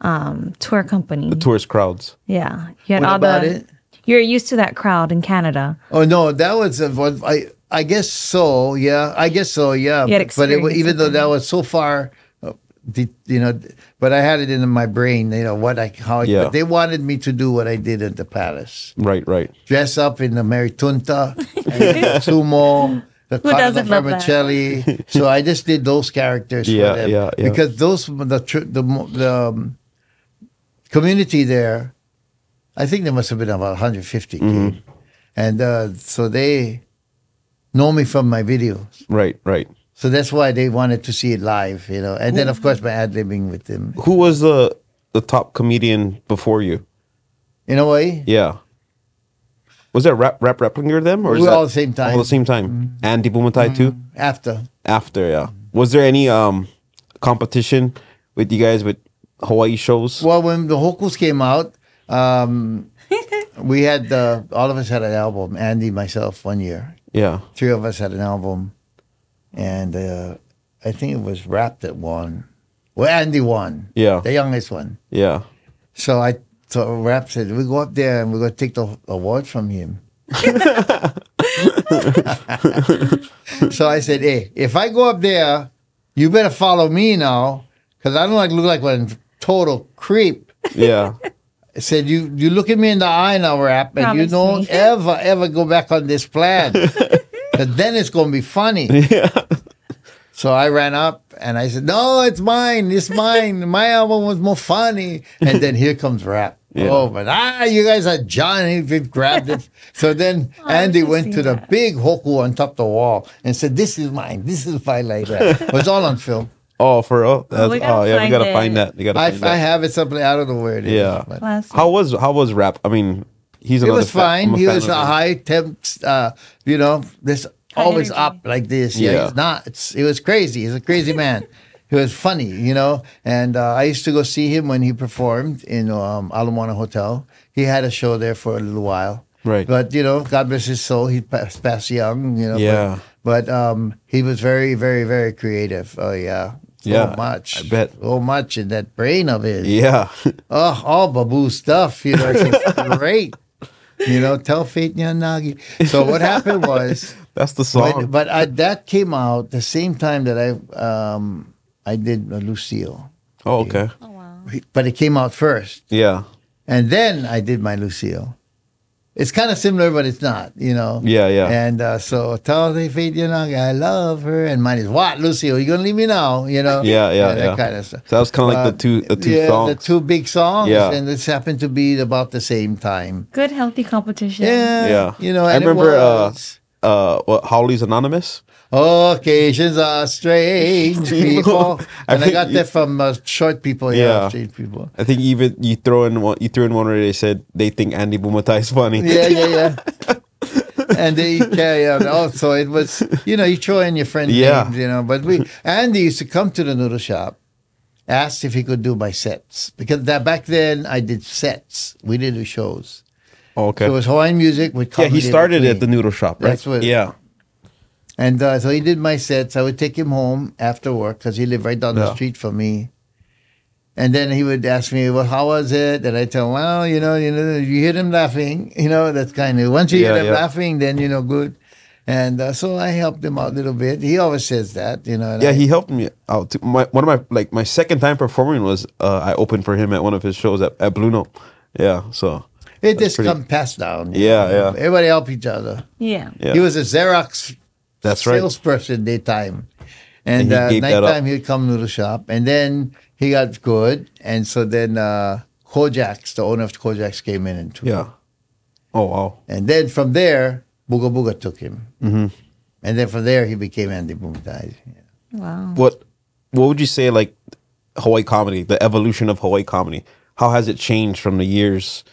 um, tour company. The tourist crowds. yeah, you had What all about the. it? You're used to that crowd in Canada. Oh no, that was a, what I I guess so. Yeah, I guess so. Yeah, but it, even though that was so far, uh, you know, but I had it in my brain. You know what I how I, Yeah. but they wanted me to do what I did at the palace. Right. Right. dress up in the Maritunta, and the sumo, the Who doesn't love that? Vermicelli. so I just did those characters Yeah, for them yeah, yeah. because those the the the um, community there. I think there must have been about 150 Mm-hmm. and uh, so they know me from my videos. Right. Right. So that's why they wanted to see it live, you know. And then of course my ad libbing with them. Who was the the top comedian before you? In a way, Yeah. Was that rap rap Reiplinger them or We were all the same time. All the same time. Andy Bumatai too. after After yeah. Was there any um competition with you guys with Hawaii shows? Well, when the Hokus came out, um, we had uh, all of us had an album. Andy, myself, one year. Yeah. Three of us had an album, and uh, I think it was Rap that won. Well, Andy won. Yeah. the youngest one. Yeah. So I so Rap said, "We go up there and we're gonna take the award from him." so I said, "Hey, if I go up there, you better follow me now, because I don't like look like one total creep." Yeah. I said, you you look at me in the eye now, rap, and you don't me. ever ever go back on this plan, because then it's gonna be funny. Yeah. So I ran up and I said, "No, it's mine. It's mine. My album was more funny." And then here comes rap. Yeah. Oh, but ah, you guys are John. He just grabbed it. So then Andy went see to the that. big hoku on top of the wall and said, "This is mine. This is my like that." It was all on film. Oh, for real? That's, we oh, gotta yeah, we find gotta it. find that. You gotta I, find I that. have it something. I don't know where it is. Yeah. but- Classic. How was how was rap? I mean, he's It another was fine. I'm He fan was a high temp, uh, you know, this always energy. up like this. Yeah, Yeah. he's not. It's, it was crazy. He's a crazy man. he was funny, you know. And uh, I used to go see him when he performed in um, Ala Moana Hotel. He had a show there for a little while. Right. But, you know, God bless his soul. He passed, passed young, you know. Yeah. But, but um, he was very, very, very creative. Oh, yeah. So Yeah, much. I bet. So much in that brain of his. Yeah. Oh, all Babu stuff, you know, it's great. You know, tell Fate Nyanagi. So what happened was, That's the song. when, but I, that came out the same time that I um, I did Lucille, oh, okay. Oh wow. but it came out first, Yeah. and then I did my Lucille. It's kind of similar, but it's not, you know. Yeah, yeah. And uh, so tell the faith, you know, I love her, and mine is what, Lucy? Are you gonna leave me now? You know. Yeah, yeah, that yeah. kind of stuff. So that was kind of like Uh, the two the two yeah, songs. the two big songs, Yeah. and this happened to be about the same time. Good, healthy competition. Yeah, Yeah. You know, I and it remember, uh, was- uh, what Haoles Anonymous. Occasions are strange people, and I think got you- that from uh, short people. Yeah, Yeah. strange people. I think even you throw in one you threw in one where they said they think Andy Bumatai is funny. Yeah, yeah, yeah. and they carry out also it was you know you throw in your friend Yeah. names you know but we Andy used to come to the noodle shop asked if he could do my sets because that back then I did sets we didn't do shows Oh, okay. it was Hawaiian music with yeah, he started at the noodle shop, right? That's what- yeah. and uh, so he did my sets I would take him home after work because he lived right down the street from me and then he would ask me, "Well, how was it?" And I tell him, "Well, you know, you know, you hear them laughing, you know, that's kind of once you Yeah, hear them yeah. laughing, then you know, good." And uh, so I helped him out a little bit. He always says that, you know. Yeah, I- he helped me out. Too. My one of my like my second time performing was uh, I opened for him at one of his shows at, at Blue Note. Yeah, so it just pretty- come passed down. you Yeah, know. yeah. Everybody help each other. Yeah. yeah. He was a Xerox That's right. salesperson daytime. And And, he uh, gave that up. nighttime he'd come to the shop. And then he got good. And so then uh, Kojak's, the owner of Kojak's came in and took him. Yeah. Oh wow. And then from there, Booga Booga took him. Mm-hmm. And then from there, he became Andy Bumatai. Wow. What What would you say like Hawaii comedy, the evolution of Hawaii comedy? How has it changed from the years?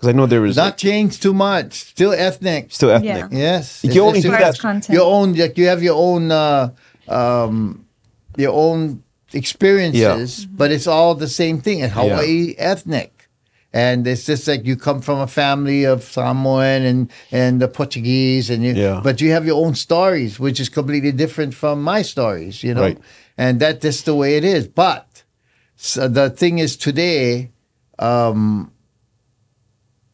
Because I know there was Not changed too much. Still ethnic. still ethnic. Yeah. Yes. You It's only just do As far as that- content. your own. Like you have your own. Uh, um, your own experiences, but it's all the same thing. And Hawaii ethnic. And it's just like you come from a family of Samoan and and the Portuguese, and you, Yeah. but you have your own stories, which is completely different from my stories, you know. Right. And that is just the way it is. But so the thing is, today, um,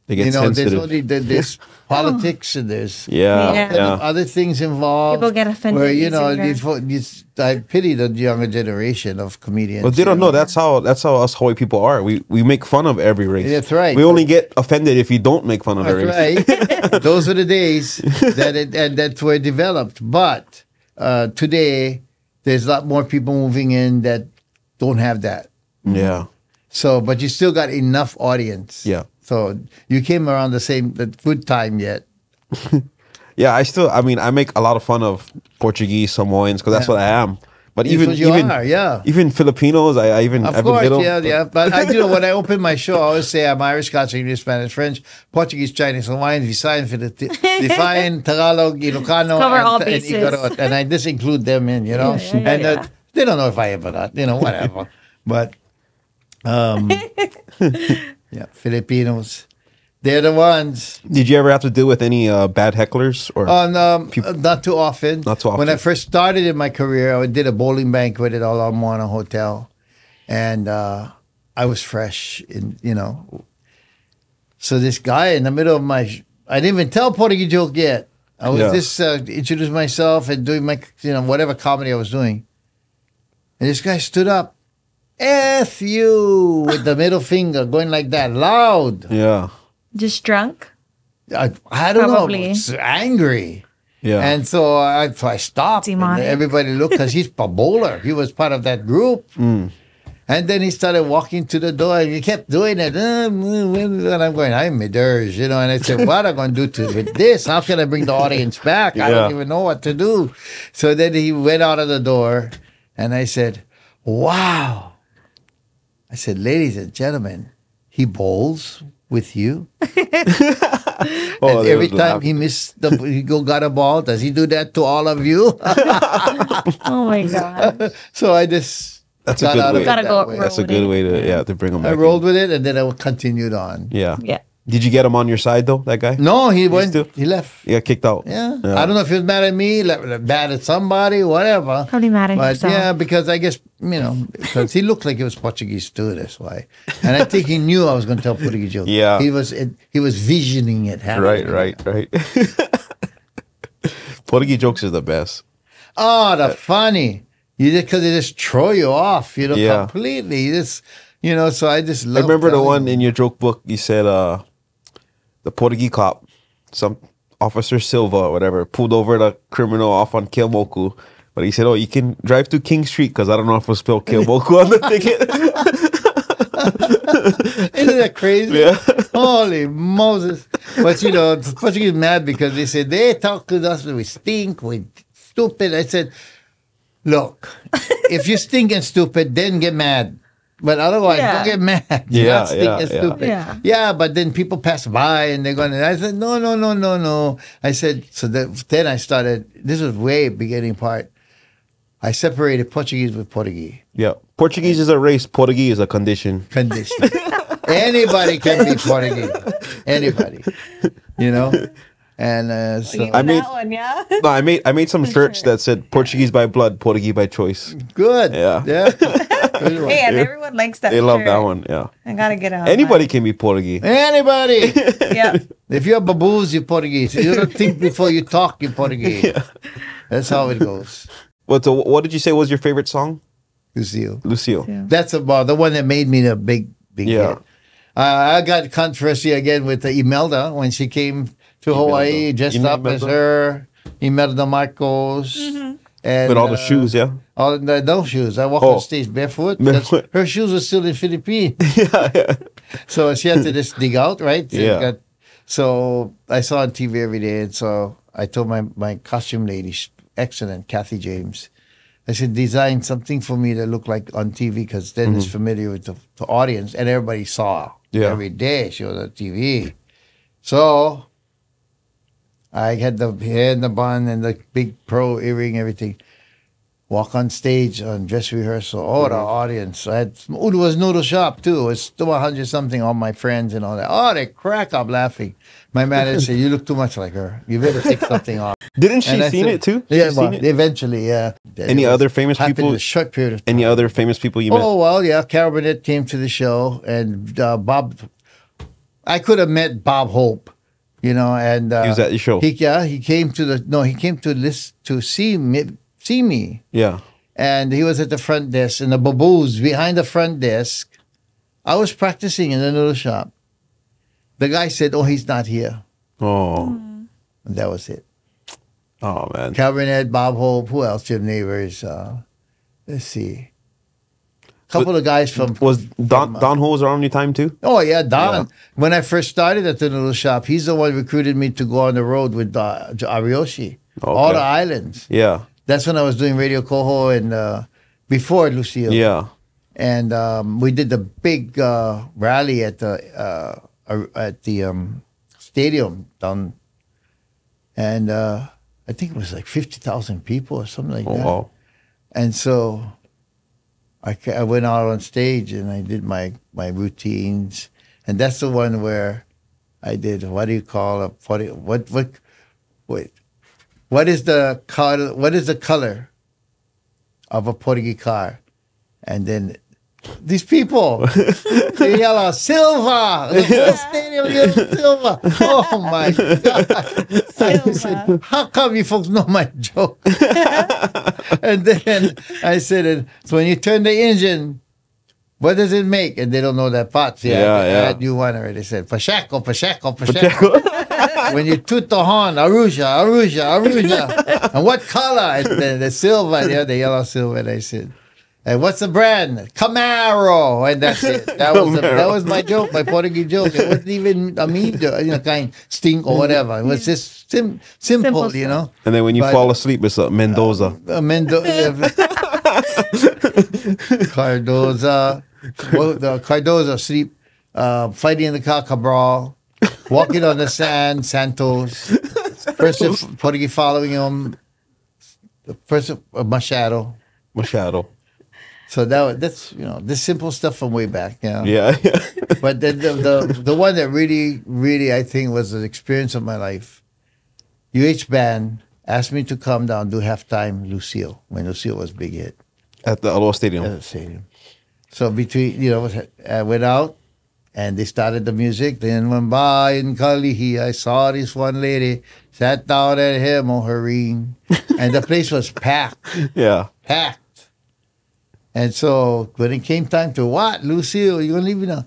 They get you know, there's sensitive. only there- there's politics and there's yeah, Yeah. yeah. other things involved. People get offended Where you know, easier. these, these, I pity the younger generation of comedians. But they don't know that's how that's how us Hawaii people are. We we make fun of every race. That's right. We only get offended if you don't make fun of every race. Right. Those were the days that it, and that were developed. But uh, today, there's a lot more people moving in that don't have that. Yeah. So, but you still got enough audience. Yeah. So you came around the same the good time yet. Yeah, I still I mean I make a lot of fun of Portuguese, Samoans because that's Yeah. what I am. But even you even are, yeah. even Filipinos, I, I even Of I've course, been little, yeah, yeah. But I, you know, when I open my show, I always say I'm Irish, Scottish, English, Spanish, French, Portuguese, Chinese, Hawaiian, Visayan, Filipino, Visayan, Tagalog, Ilocano, Cover all and, and bases. Igorot, and I just include them in, you know. Yeah, yeah, and yeah, uh, they don't know if I am or not, you know, whatever. but um, yeah, Filipinos, they're the ones. Did you ever have to deal with any uh, bad hecklers or um, uh, not too often. Not too often. When I first started in my career, I did a bowling banquet at Ala Moana Hotel, and uh, I was fresh in you know. So this guy in the middle of my, I didn't even tell Portuguese joke yet. I was Yeah. just uh, introducing myself and doing my you know whatever comedy I was doing, and this guy stood up, "F you" with the middle finger going like that, loud. yeah Just drunk? I, I don't Probably. know, it's angry. yeah And so I, so I stopped. And everybody looked because he's a bowler. He was part of that group. Mm. And then he started walking to the door and he kept doing it. And I'm going, I'm Midurge, you know. And I said, What am I going to do to with this? How can I bring the audience back? I don't even know what to do. So then he went out of the door and I said, Wow. I said, Ladies and gentlemen, he bowls with you. oh, and they every time laughing. he missed the he go got a ball, does he do that to all of you? Oh my God. so I just That's a got good out way. of it Gotta that go way. that's a good way to yeah to bring them back. I in. rolled with it and then I continued on. Yeah. Yeah. Did you get him on your side though? That guy? No, he went. still- He left. He got kicked out. Yeah. I don't know if he was mad at me, le- le- mad at somebody, whatever. Probably mad at But himself. yeah, because I guess you know, because he looked like he was Portuguese too. That's why, and I think he knew I was going to tell Portuguese joke. Yeah. he was. It, he was visioning it happening. Right, right, right. Portuguese jokes is the best. Oh, the funny. You just because they just throw you off, you know, Yeah. completely. You just you know, so I just I remember the one them. in your joke book. You said uh, the Portuguese cop some officer Silva or whatever pulled over the criminal off on Keeaumoku. But he said, "Oh, you can drive to King Street because I don't know if we'll spell Keeaumoku on the ticket." Isn't that crazy? Yeah. Holy Moses. But you know, the Portuguese mad because they said they talk to us, we stink, we stupid. I said, look, if you stink and stupid, then get mad. But otherwise, Yeah. don't get mad. Yeah, You're not yeah, and yeah. stupid. Yeah. Yeah, but then people pass by and they're going to, I said, no, no, no, no, no. I said, so that, then I started, this was way beginning part. I separated Portuguese with Portuguese. yeah, Portuguese is a race. Portuguese is a condition. condition. Anybody can be Portuguese. Anybody. You know? And uh, so I made- that one, yeah. No, I made I made some shirts that said Portuguese by blood, Portuguese by choice. good. Yeah. Yeah. Good one. Hey, and everyone likes that. They love shirt. that one. Yeah, I gotta get out. anybody can be Portuguese. Anybody. Yeah. If you're baboons, you're Portuguese. You don't think before you talk, you're Portuguese. That's how it goes. What so what did you say was your favorite song, Lucille. Lucille? Yeah. That's about the one that made me the big, big Yeah. hit. Uh, I got controversy again with the Imelda when she came to Hawaii, dressed up as Imelda. her, Imelda Marcos. And, With all the uh, shoes, yeah. All the no shoes. I walked Oh. on stage barefoot. Barefoot. Her shoes were still in Philippines. yeah, yeah. So she had to just dig out, right? Yeah. got- so I saw on TV every day, and so I told my my costume lady, excellent, Kathy James. I said, design something for me that looked like on TV because then it's familiar with the, the audience, and everybody saw Yeah. every day. She was on TV. So I had the hair and the bun and the big pro earring, everything. Walk on stage on dress rehearsal. Oh, the audience. I had, oh, there was noodle shop too. It was still a hundred something. All my friends and all that. Oh, they crack up laughing. My manager said, "You look too much like her. You better take something off." Didn't she And I seen said- it too? Yeah, She well, it? eventually, yeah. Any It other famous people? in a short period of time. Any other famous people you met? Oh well, yeah. Carol Burnett came to the show, and uh, Bob. I could have met Bob Hope, you know, and uh, He was at your show? He yeah, he came to the no, he came to list to see me, see me, Yeah. and he was at the front desk, and the baboos behind the front desk. I was practicing in the noodle shop. The guy said, "Oh, he's not here," Oh. and that was it. Oh man. Carol Burnett, Bob Hope, who else? Jim Nabors. Uh, let's see. Couple of guys from Was Don from, uh, Don Holes around your time too? Oh yeah, Don. When I first started at the little shop, he's the one recruited me to go on the road with uh, Ariyoshi, all the islands. Yeah. That's when I was doing Radio Coho and uh, before Lucille. Yeah. And um, we did the big uh, rally at the uh, uh, at the um, stadium down, and uh, I think it was like fifty thousand people or something like Oh that. wow. And so I, I went out on stage and I did my, my routines. And that's the one where I did, what do you call a, what, what, what, wait, what is the color, what is the color of a Portuguese car? And then these people, they yell out, Silva! The whole stadium yells Silva! Oh my God! I said, How come you folks know my joke? and then I said, and so when you turn the engine, what does it make? And they don't know that part. Yeah, Yeah, I, yeah. I knew one already. Said Pacheco, Pacheco, Pacheco. when you toot the horn, Arusha, Arusha, Arusha. and what color? And then the silver, yeah, the yellow silver. And I said, and what's the brand? Camaro. And that's it. That was the, that was my joke, my Portuguese joke. It wasn't even a mean joke, you know, kind of stink or whatever. It was just sim- simple, Simple you know. And then when you But- fall asleep, it's uh, Mendoza. Uh, Mendo- Cardoza, well, the Cardoza sleep, uh, fighting in the car, Cabral, walking on the sand, Santos, person Portuguese following him, the person uh, Machado. Machado. So that was, that's you know this simple stuff from way back. You know? Yeah. yeah. But the, the the the one that really really I think was the experience of my life. UH band asked me to come down do halftime Lucille when Lucille was big hit. At the Aloha Stadium. at the stadium. So between you know, I went out and they started the music. Then went by in Kalihi, I saw this one lady sat down at him on her ring, and the place was packed, Yeah. packed. And so when it came time to what Lucille, you're gonna leave me now.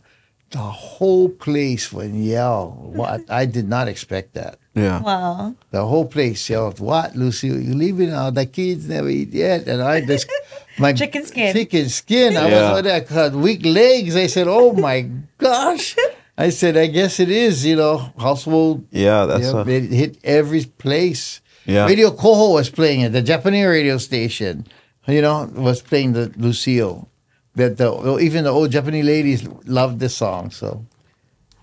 The whole place went yell. What I did not expect that. Yeah. Wow. The whole place yelled, "What, Lucy? You leaving out? The kids never eat yet." And I just my Chicken skin. chicken skin. I Yeah. was I had weak legs. I said, "Oh my gosh!" I said, "I guess it is." You know, household. Yeah, that's yeah, uh, it hit every place. Yeah. Radio Koho was playing it. The Japanese radio station, you know, was playing the Lucio. That the even the old Japanese ladies loved this song. So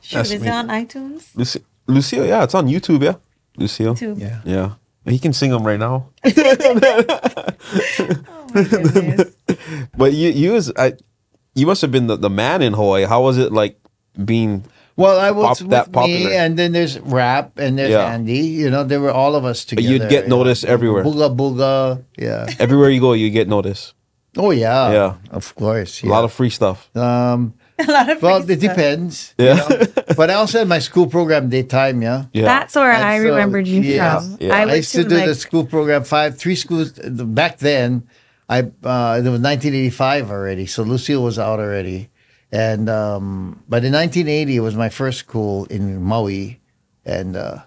Shoot, is it on iTunes? Lucio, Lucio. Yeah, it's on YouTube. Yeah, Lucio. Too. yeah. Yeah, he can sing them right now. Oh my goodness. But you, you was, I, you must have been the, the man in Hawaii. How was it like being? Well, I was Pop- that with popular. me, and then there's rap, and there's Yeah. Andy. You know, there were all of us together. You'd get you know. noticed everywhere. Booga booga, yeah. Everywhere you go, you get noticed. Oh yeah, Yeah. Of course, A lot of free stuff. um. A lot of Well, free it stuff. depends. Yeah. You know? but I also had my school program daytime. Yeah. Yeah, That's where And I so, remembered you yeah, from. yeah. I, I, went used to to do like, the school program five, three schools back then. I uh, it was 1985 already, so Lucille was out already, and um, but in 1980 it was my first school in Maui, and uh,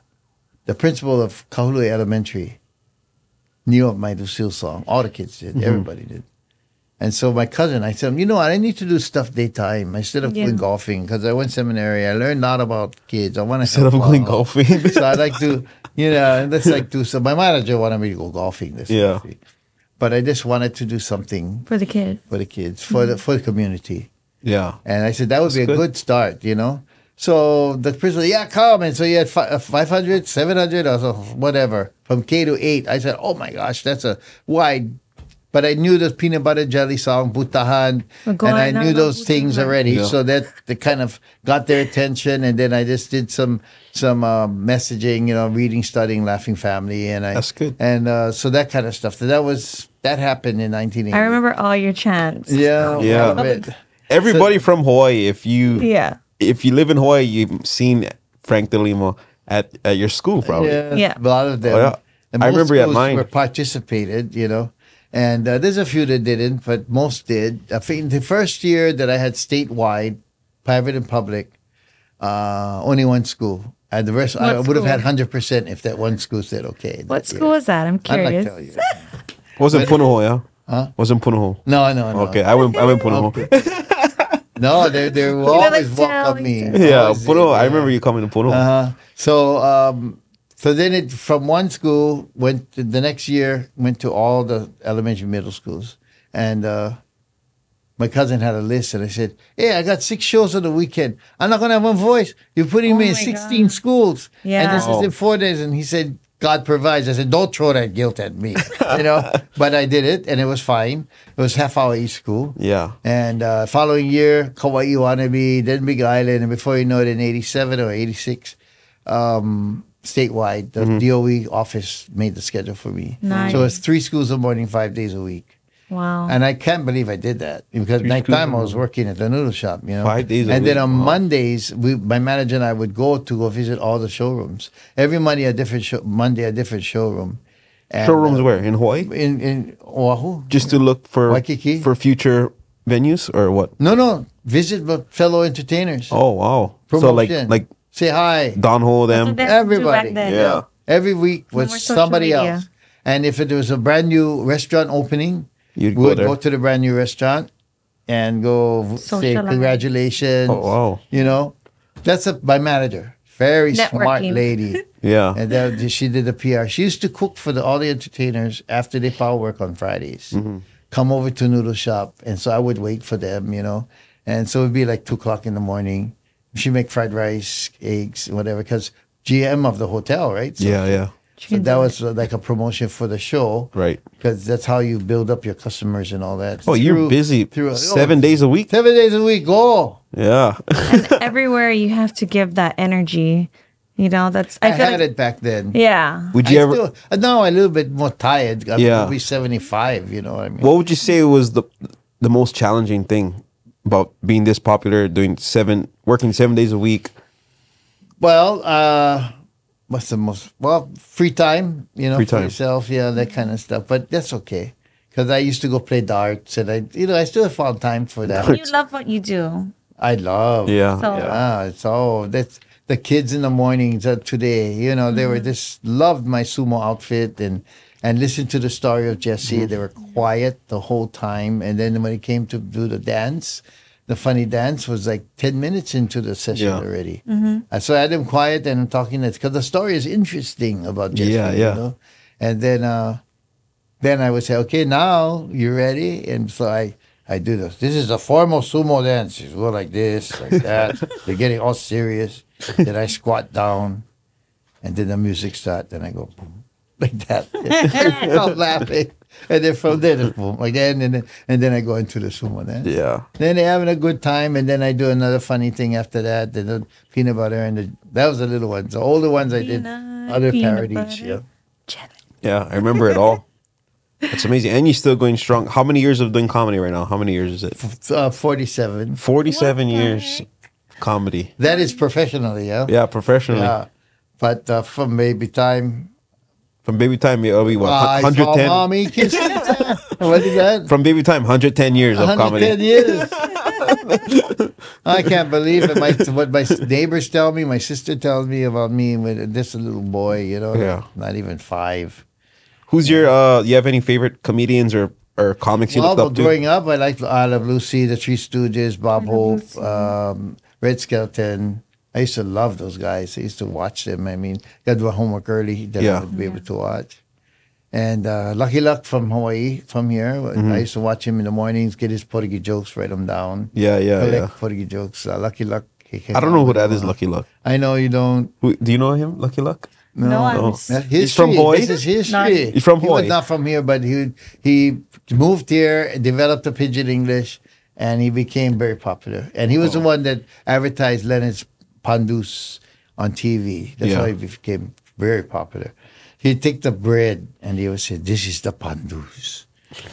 the principal of Kahului Elementary knew of my Lucille song. All the kids did, everybody did. And so my cousin, I said, you know what? I need to do stuff daytime instead of Yeah. going golfing because I went seminary. I learned a lot about kids. I want to instead of going golfing. so I like to, you know, that's like do so. My manager wanted me to go golfing this Yeah. year, but I just wanted to do something for the kid. for the kids, for the for the community. Yeah, And I said that would be a good. good. start, you know. So the principal, yeah, come. And so you had fi- uh, 500, 700, or so, whatever, from K to 8. I said, oh my gosh, that's a wide. But I knew those peanut butter jelly song, Butahan, and I knew those things already. Yeah. So that they kind of got their attention. And then I just did some some uh, messaging, you know, reading, studying, laughing family. And I, That's good. And uh, so that kind of stuff. So that was, that happened in 1980. I remember all your chants. Yeah. Yeah. All of it. everybody from Hawaii. If you Yeah. if you live in Hawaii, you've seen Frank DeLima at at your school, probably. Yeah, Yeah. a lot of them. Oh, yeah. And I most remember at mine. Were participated, you know, and uh, there's a few that didn't, but most did. I think the first year that I had statewide, private and public, uh, only one school. And the rest, I would have had hundred percent if that one school said okay. What that school year. was that? I'm I'd curious. like to tell you. Wasn't Punahou, yeah? Huh? Wasn't Punahou. No, no, no. Okay, I went I went Punahou. No, they they will always tell welcome me. yeah, Always, Punahou. I remember you coming to Punahou. Uh-huh. So, um, so then it from one school went to the next year went to all the elementary middle schools, and uh, my cousin had a list, and I said, "Hey, I got six shows on the weekend. I'm not gonna have one voice. You're putting Oh me in 16 God. schools, and Yeah. this is Oh. in four days." And he said, "God provides." I said, "Don't throw that guilt at me," you know. but I did it, and it was fine. It was half hour each school. yeah. And uh, following year, Kauai Wannabe, then Big Island, and before you know it, in '87 or '86, um, statewide, the DOE office made the schedule for me. Nice. So it's three schools a morning, five days a week. Wow. And I can't believe I did that because Three nighttime schools I was working at the noodle shop, you know. Five days a And then week, on wow. Mondays, we, my manager and I would go to go visit all the showrooms. Every Monday a different show, Monday a different showroom. And, Showrooms uh, where in Hawaii? in in Oahu. Just to look for Waikiki? for future venues or what? No, no, visit the fellow entertainers. Oh wow! Promotion. So like like say hi. Don Ho That's them. what they had to do Everybody. back then. Yeah. Every week No was somebody media. else. And if it was a brand new restaurant opening, You'd we go would go to the brand new restaurant and go v- say congratulations. Oh wow! You know, that's a, my manager. Very smart lady. Yeah. and then she did the PR. She used to cook for the, all the entertainers after they power work on Fridays. Mm-hmm. Come over to Noodle Shop, and so I would wait for them, you know. And so it'd be like two o'clock in the morning. She make fried rice, eggs, whatever, because GM of the hotel, right? So, yeah, yeah. So that was uh, like a promotion for the show, Right. Because that's how you build up your customers and all that. Oh, you're busy through- oh, seven days a week. seven days a week. Go. Yeah. and everywhere you have to give that energy. You know, that's I, I, feel had like, it back then. Yeah. Would you I ever? Still, uh, now I'm a little bit more tired. I'm Yeah. probably 75, you know what I mean? What would you say was the the most challenging thing about being this popular, doing seven, working seven days a week? Well, uh, what's the most? Well, free time, you know, Free for yourself, yeah, that kind of stuff. But that's okay. Because I used to go play darts and I, you know, I still have found time for that. You love what you do. I love. Yeah. So- yeah. Yeah, it's all that's the kids in the mornings of today. You know, they were mm-hmm. just loved my sumo outfit and and listened to the story of Jesse. They were mm-hmm. quiet the whole time, and then when it came to do the dance, the funny dance was like ten minutes into the session Yeah. already. Uh, So I had them quiet and I'm talking because the story is interesting about Jesse. Yeah, you yeah. know? And then uh, then I would say, okay, now you ready? And so I, I do this. This is a formal sumo dance. You go like this, like that. They're getting all serious. Then I squat down, and then the music starts. Then I go boom, like that. I'm laughing, and then from there, just boom, like that. And then and then I go into the sumo dance. Yeah. Then they're having a good time, and then I do another funny thing after that. Then the peanut butter and the that was the little ones. The older ones I did Peanut, other peanut parodies. butter. Yeah. Yeah, I remember it all. That's amazing. And you're still going strong. How many years of doing comedy right now? How many years is it? Uh, Forty-seven. 47 years comedy. That is professionally, yeah. Yeah, professionally. Yeah. But uh, from baby time, From baby time, it'll be what? I saw 110? mommy kissing. what is that? From baby time, 110 years of 110 comedy. years. I can't believe it. My, what my neighbors tell me, my sister tells me about me with this little boy, you know, Yeah. not even five. Who's your, uh, you have any favorite comedians or, or comics you Well, looked but up to? growing up, I liked I Love Lucy, The Three Stooges, Bob Hope, um, Red Skelton. I used to love those guys. I used to watch them. I mean, got to do homework early, then Yeah. I would be able to watch. And uh, Lucky Luck from Hawaii, from here. Mm-hmm. I used to watch him in the mornings, get his Portuguese jokes, write them down. Yeah, yeah, Collect yeah. Portuguese jokes. Uh, Lucky Luck. I don't know who with that one. is, Lucky Luck. I know you don't. Who, do you know him, Lucky Luck? No, I'm no. s- He's from history. Hawaii? This is history. He's from Hawaii. He Hawaii. was not from here, but he he moved here, developed the pidgin English, and he became very popular. And he was Oh. the one that advertised Leonard's Pandus on TV. That's Yeah. why he became very popular. He'd take the bread and he would say, "This is the Pandus."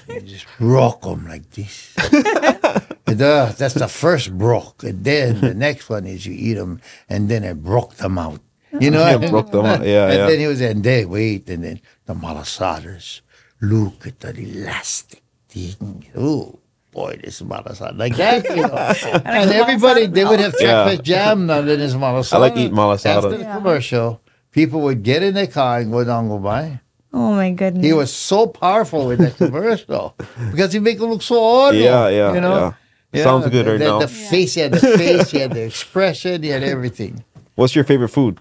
And just rock them like this. And, uh, that's the first broke. And then the next one is you eat them, and then I broke them out. You know, Yeah, broke them out. Yeah, and yeah. then he was, and they wait, and then the malasadas. Look at the elastic thing. Oh boy, this malasada like that. You know? and everybody they would have Yeah. breakfast jam on this malasada. I like eating malasada. After the commercial, people would get in their car and go down go by. Oh my goodness. He was so powerful with that commercial because he make it look so odd. Yeah, yeah, You know. yeah. Sounds good the, right the, now. The face, he had the face, he had the expression, he had everything. What's your favorite food?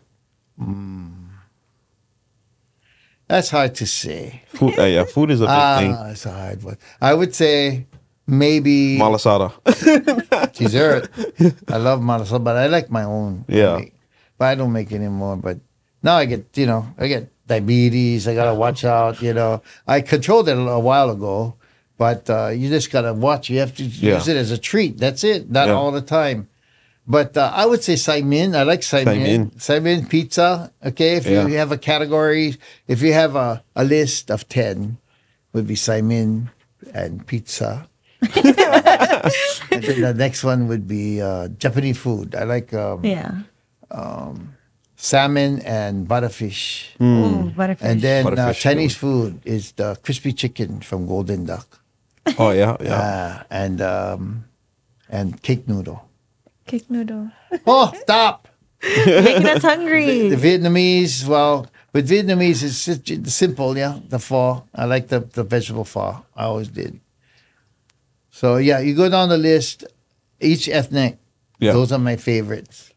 That's hard to say. Food, uh, yeah, food is a big thing. Ah, it's a hard one. I would say maybe Malasada. dessert. I love malasada, but I like my own. Yeah. make. But I don't make it anymore. But now I get, you know, I get diabetes. I gotta watch out. You know, I controlled it a while ago, but uh, you just gotta watch. You have to Yeah. use it as a treat. That's it. Not Yeah. all the time. But uh, I would say Saimin. I like Saimin. Saimin. Saimin pizza. Okay, if Yeah. you have a category, if you have a, a list of ten, would be Saimin and pizza. And then the next one would be uh, Japanese food. I like um, yeah. salmon and butterfish. Ooh, butterfish. And then uh, Butterfish Chinese food is the crispy chicken from Golden Duck. Oh, yeah, yeah. Uh, and um, and cake noodle. Kick noodle. Oh, stop! Making us hungry. The Vietnamese, well, with Vietnamese, it's si- simple, yeah. The pho. I like the, the vegetable pho. I always did. So, yeah, you go down the list, each ethnic, Yeah. those are my favorites.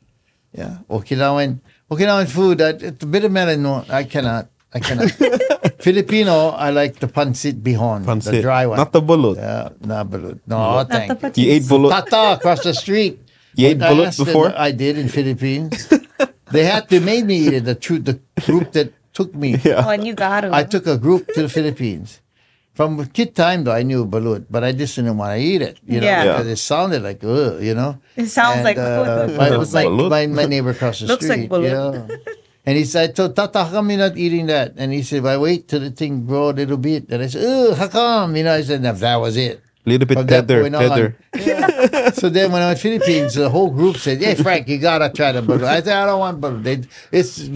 Yeah. Okinawan, Okinawan food, I, it's a bit of melon, no, I cannot. I cannot. Filipino, I like the pancit bihon, the Pancit. dry one. Not the balut. Yeah, not balut. No, Not thank the you. You ate balut? Tata across the street. You ate I balut before? I did in Philippines. they had to make me eat it. The truth, the group that took me. Oh, and you got to. I took a group to the Philippines. From kid time though, I knew balut, but I just didn't want to eat it. You know, Yeah. Yeah. because it sounded like ugh, you know. It sounds And, like uh, balut. my, Looks my, like- my, my neighbor across the Looks like street. balut. yeah. And he said, "So Tata, how come you're not eating that?" And he said, "I wait till the thing grow a little bit." And I said, "Oh, how come?" You know, I said, "No, "That was it." little bit From that tether, on. Yeah. so then when I went Philippines, the whole group said, "Hey Frank, you gotta try the balut." I said, "I don't want balut. They, it's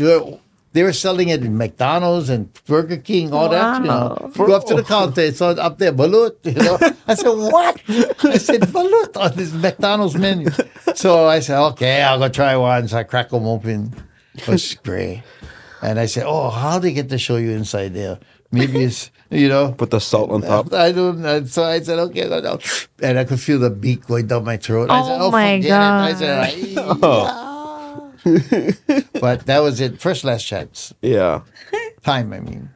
They were selling it in McDonald's and Burger King, all that. You know, Wow. go up to the counter, it's on, up there, balut. You know, I said, what? I said, balut on this McDonald's menu. So I said, okay, I'll go try one. So I crack them open. It was great. And I said, oh, how they get to show you inside there? Maybe it's, you know. Put the salt on top. I don't. And so I said, okay, no, no. and I could feel the beak going down my throat. I said, Oh, oh my god! it." I said, Oh. But that was it. First, last chance. Yeah. Time, I mean.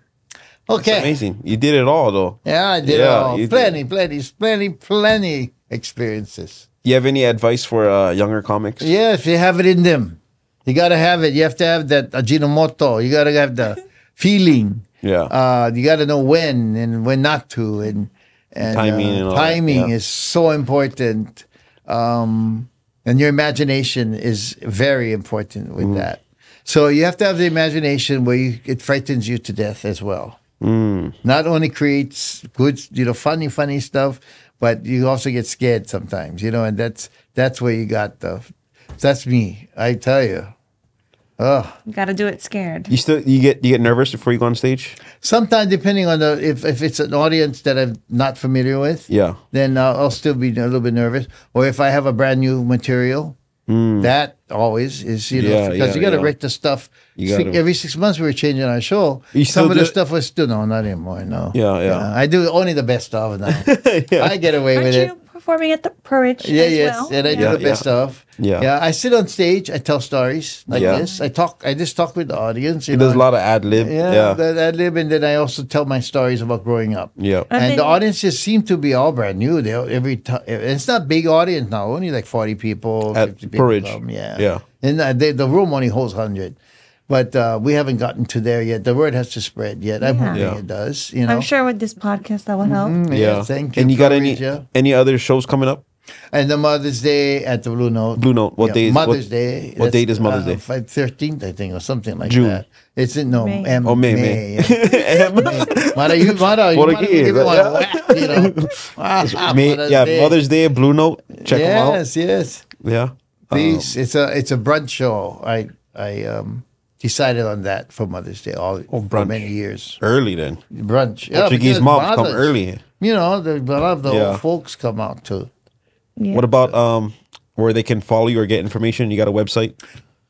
Okay. Amazing. You did it all though. Yeah, I did. Yeah, all. you did. Plenty, plenty, plenty, plenty experiences. You have any advice for uh, younger comics? Yeah, if you have it in them, you got to have it. You have to have that Ajinomoto. You got to have the feeling. Yeah. Uh, you got to know when and when not to, and and Timing uh, and all that, timing yeah. is so important. Um, and your imagination is very important with Mm. that. So you have to have the imagination where you, it frightens you to death as well. Mm. Not only creates good, you know, funny, funny stuff, but you also get scared sometimes, you know, and that's that's where you got the. That's me, I tell you. Oh, You got to do it scared. You still you get you get nervous before you go on stage? sometimes depending on the if if it's an audience that I'm not familiar with, Yeah. then uh, I'll still be a little bit nervous. Or if I have a brand new material, that always is you know. Yeah, because yeah, you got to yeah. write the stuff. You Six- gotta- every six months we were changing our show. You Some of the it? stuff was still no, not anymore. No. Yeah, yeah. I do only the best of now. I get away Aren't with you it. Performing at the Porridge Yeah, as yes, well? and I do Yeah, the best yeah. of. Yeah. yeah. I sit on stage. I tell stories like Yeah. this. I talk. I just talk with the audience. You He know, does a lot of ad lib. Yeah, Yeah. that I live, and then I also tell my stories about growing up. Yeah. I and think- the audiences seem to be all brand new. They every time it's not big audience now. Only like forty people, At fifty people. Porridge. come, yeah, Yeah. And uh, they, the room only holds hundred, but uh, we haven't gotten to there yet. The word has to spread yet. I'm Yeah. hoping Yeah. it does. You know, I'm sure with this podcast that will help. Mm, Yeah. Thank you. And you got any Porridge, any other shows coming up? And the Mother's Day at the Blue Note. Blue Note. What Yeah, day is Mother's what, Day. What date is Mother's Day? Thirteenth, I think, or something like June. that. It's in no May. M- Oh May May. yeah. Mara, you, Mara, you, What a Mara, kid, give me one yeah. whack, you know. Ah, May- Mother's yeah, Day. Mother's Day, Blue Note. Check them out. Yes, yes. Yeah. Please, it's a it's a brunch show. I I um decided on that for Mother's Day all Oh, for many years. Early then. Brunch. Yeah, Portuguese because moms come early. You know, the, a lot of the Yeah. old folks come out too. Yeah. What about um where they can follow you or get information? You got a website?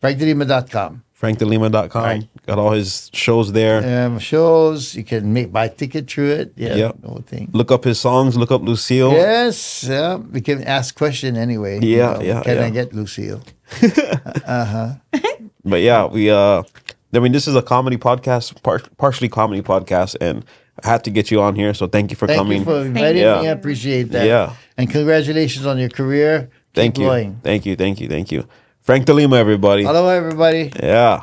FrankDelima.com. frankdelima.com. Right. Got all his shows there. Um, shows you can make buy ticket through it. Yeah, Yeah. the whole thing. Look up his songs, look up Lucille. Yes, yeah. We can ask question anyway. you Yeah, know, yeah, Can I get Lucille? But yeah, we uh I mean this is a comedy podcast, par- partially comedy podcast and I had to get you on here, so thank you for Thank coming. you for inviting you. me. I appreciate that. Yeah. And congratulations on your career. thank Keep you. going. Thank you, thank you, thank you. Frank DeLima, everybody. Hello, everybody. Yeah.